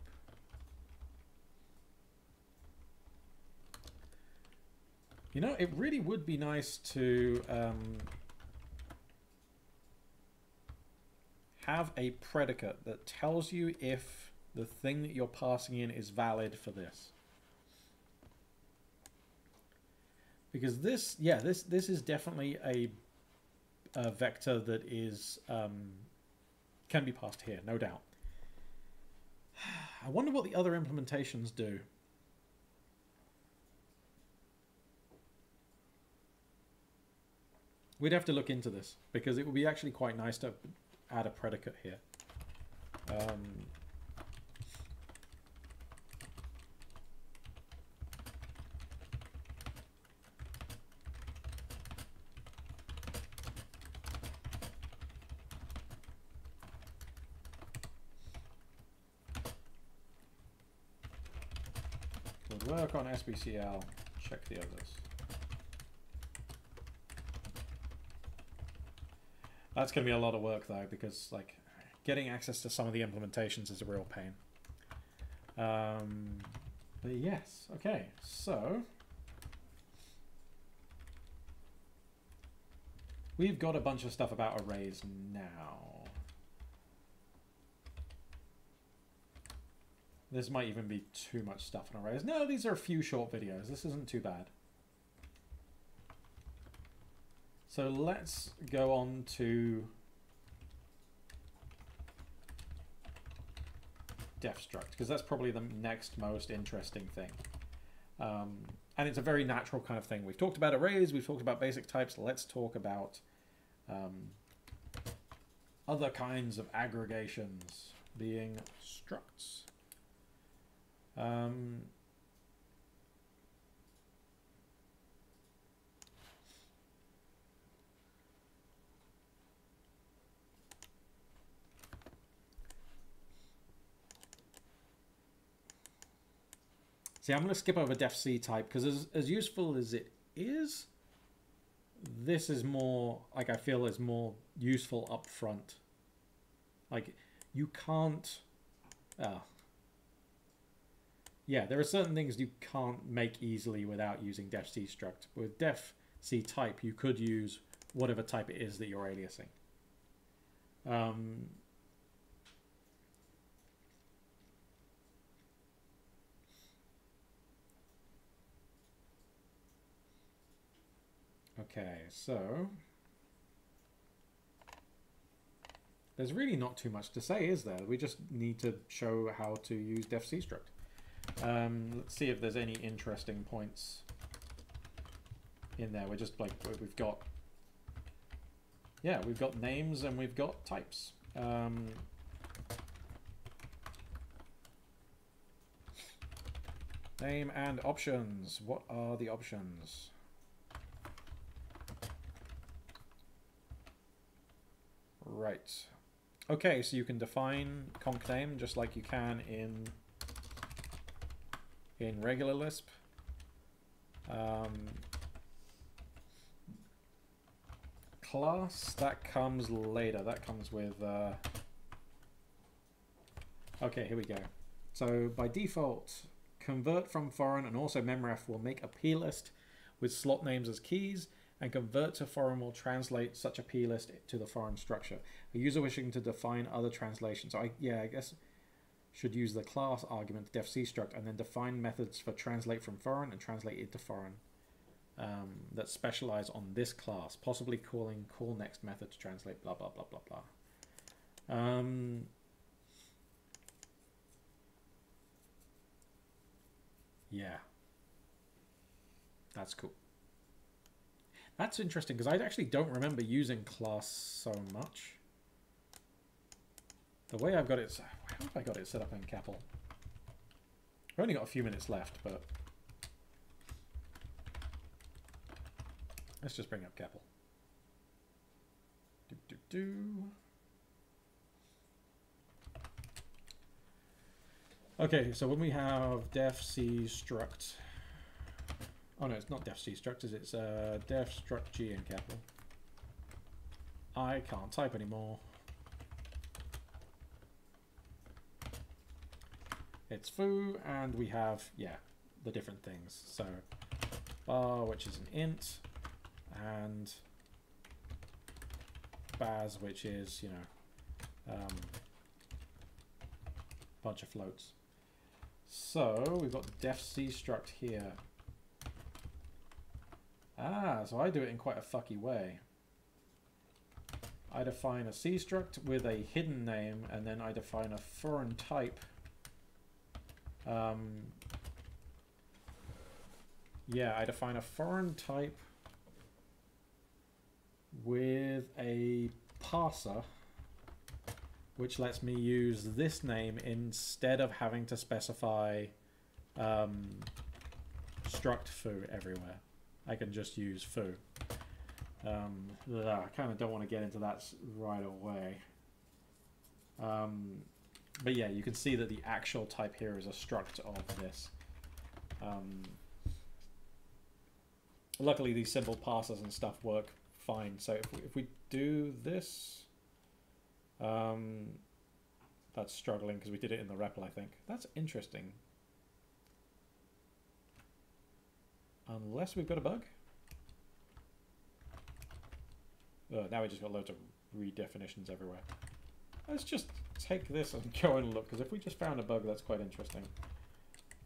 You know, it really would be nice to um, have a predicate that tells you if the thing that you're passing in is valid for this. Because this, yeah, this this is definitely a, a vector that is um, can be passed here, no doubt. I wonder what the other implementations do. We'd have to look into this because it would be actually quite nice to add a predicate here. Um, work on SBCL, check the others. That's going to be a lot of work though, because like getting access to some of the implementations is a real pain. Um, but yes, okay, so we've got a bunch of stuff about arrays now. This might even be too much stuff on arrays. No, these are a few short videos. This isn't too bad. So let's go on to def struct because that's probably the next most interesting thing. Um, and it's a very natural kind of thing. We've talked about arrays, we've talked about basic types. Let's talk about um, other kinds of aggregations being structs. Um, See, I'm going to skip over def C type because as, as useful as it is, this is more, like I feel is more useful up front. Like, you can't, uh, yeah, there are certain things you can't make easily without using def C struct. With def C type, you could use whatever type it is that you're aliasing. Um, Okay, so there's really not too much to say, is there? We just need to show how to use def C struct. Um, let's see if there's any interesting points in there. We're just like, we've got, yeah, we've got names and we've got types. Um, name and options. What are the options? Right. Okay, so you can define conc name just like you can in in regular Lisp. Um, class, that comes later. That comes with... Uh... Okay, here we go. So by default, convert from foreign and also memref will make a plist with slot names as keys and convert to foreign will translate such a plist to the foreign structure. A user wishing to define other translations. So I, yeah, I guess should use the class argument def c struct and then define methods for translate from foreign and translate it to foreign um, that specialize on this class, possibly calling call next method to translate blah blah blah blah blah. Um, yeah, that's cool. That's interesting because I actually don't remember using class so much. The way I've got it, how have I got it set up in CEPL? I've only got a few minutes left, but let's just bring up CEPL. Do, do, do. Okay, so when we have def c struct Oh no, it's not def C struct, structures, it's uh, def struct G in capital. I can't type anymore. It's foo, and we have, yeah, the different things. So bar, which is an int, and baz, which is, you know, um, bunch of floats. So we've got def c struct here. Ah, so I do it in quite a fucky way. I define a C struct with a hidden name, and then I define a foreign type. Um, yeah, I define a foreign type with a parser, which lets me use this name instead of having to specify um, struct foo everywhere. I can just use foo. Um, I kind of don't want to get into that right away. Um, but yeah, you can see that the actual type here is a struct of this. Um, luckily, these simple parsers and stuff work fine. So if we, if we do this, um, that's struggling because we did it in the REPL, I think. That's interesting. Unless we've got a bug. Oh, now we just got loads of redefinitions everywhere. Let's just take this and go and look, because if we just found a bug, that's quite interesting.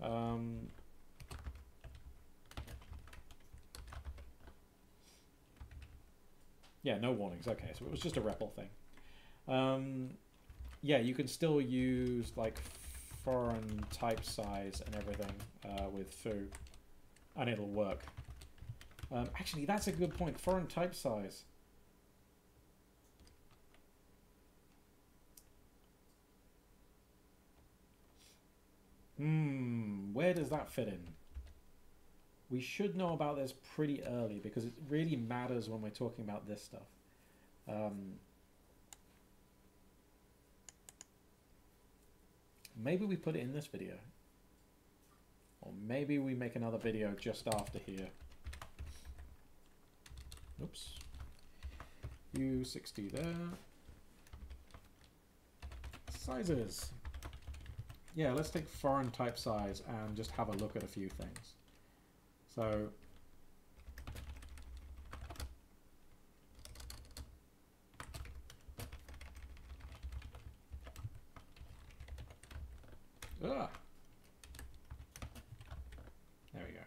Um, yeah, no warnings. Okay, so it was just a REPL thing. Um, yeah, you can still use like foreign type size and everything uh, with foo, and it'll work. Um, actually, that's a good point. Foreign type size. Hmm, where does that fit in? We should know about this pretty early because it really matters when we're talking about this stuff. Um, maybe we put it in this video. Or maybe we make another video just after here. Oops. U60 there. Sizes yeah, let's take foreign type size and just have a look at a few things. So Ah. There we go.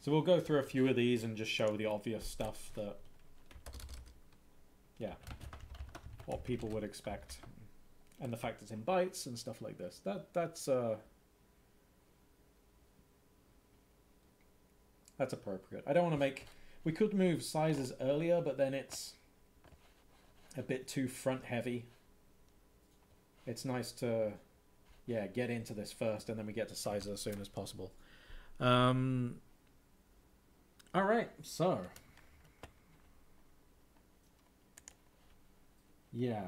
So we'll go through a few of these and just show the obvious stuff that, yeah, what people would expect, and the fact it's in bytes and stuff like this. That that's uh, that's appropriate. I don't want to make. We could move sizes earlier, but then it's a bit too front heavy. It's nice to, yeah, get into this first, and then we get to sizes as soon as possible. Um, all right, so Yeah.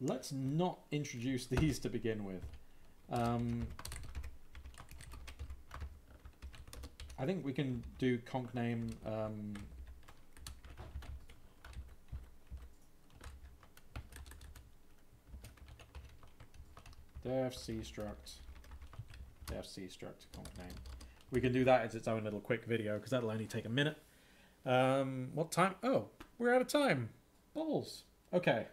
Let's not introduce these to begin with. Um, I think we can do conc name. Um, def c struct def c struct conc name. We can do that as its own little quick video because that'll only take a minute. Um, what time? Oh, we're out of time. Balls. Okay.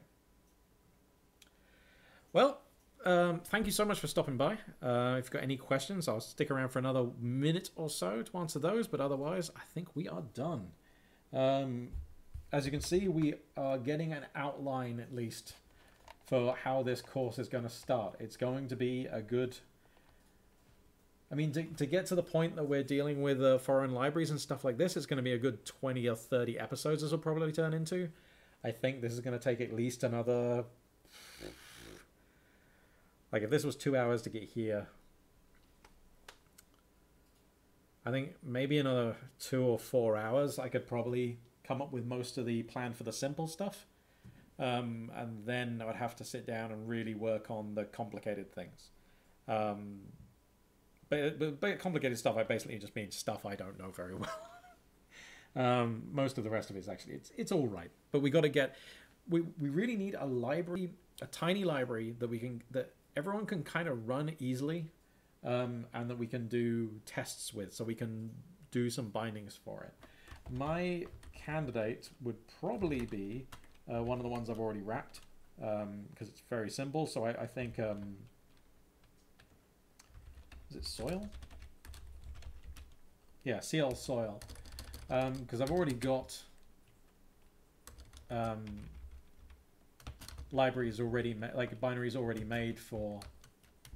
Well, um, thank you so much for stopping by. Uh, if you've got any questions, I'll stick around for another minute or so to answer those. But otherwise, I think we are done. Um, as you can see, we are getting an outline at least for how this course is going to start. It's going to be a good... I mean, to, to get to the point that we're dealing with uh, foreign libraries and stuff like this, it's going to be a good 20 or 30 episodes this will probably turn into. I think this is going to take at least another. Like, if this was two hours to get here, I think maybe another two or four hours, I could probably come up with most of the plan for the simple stuff. Um, and then I would have to sit down and really work on the complicated things. Um, but, but, but complicated stuff, I basically just mean stuff I don't know very well. Um, most of the rest of it is actually it's it's all right, but we got to get we we really need a library, a tiny library that we can that everyone can kind of run easily um, and that we can do tests with, so we can do some bindings for it. My candidate would probably be uh, one of the ones I've already wrapped because um, it's very simple. So I, I think um, is it soil? Yeah, CL soil because um, I've already got um, libraries already like binaries already made for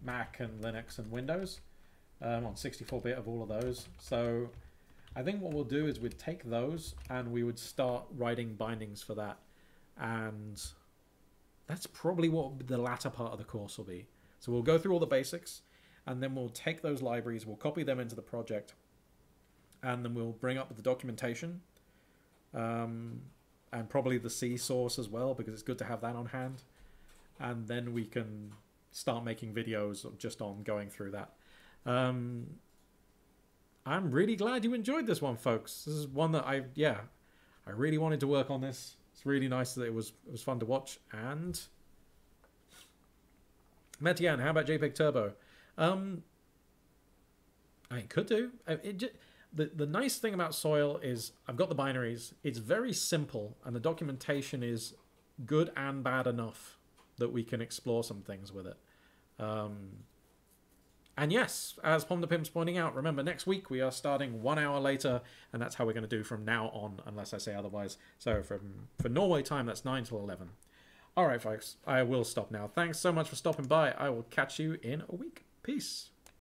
Mac and Linux and Windows um, on 64-bit of all of those. So I think what we'll do is we'd take those and we would start writing bindings for that. And that's probably what the latter part of the course will be. So we'll go through all the basics and then we'll take those libraries, we'll copy them into the project, and then we'll bring up the documentation um, and probably the C source as well because it's good to have that on hand. And then we can start making videos just on going through that. Um, I'm really glad you enjoyed this one, folks. This is one that I, yeah, I really wanted to work on this. It's really nice that it was it was fun to watch. And Metian, how about JPEG Turbo? Um, I mean, could do. It just, the the nice thing about SOIL is I've got the binaries. It's very simple, and the documentation is good and bad enough that we can explore some things with it. Um, and yes, as the Pimp's pointing out, remember next week we are starting one hour later, and that's how we're going to do from now on, unless I say otherwise. So from for Norway time, that's nine till eleven. All right, folks, I will stop now. Thanks so much for stopping by. I will catch you in a week. Peace.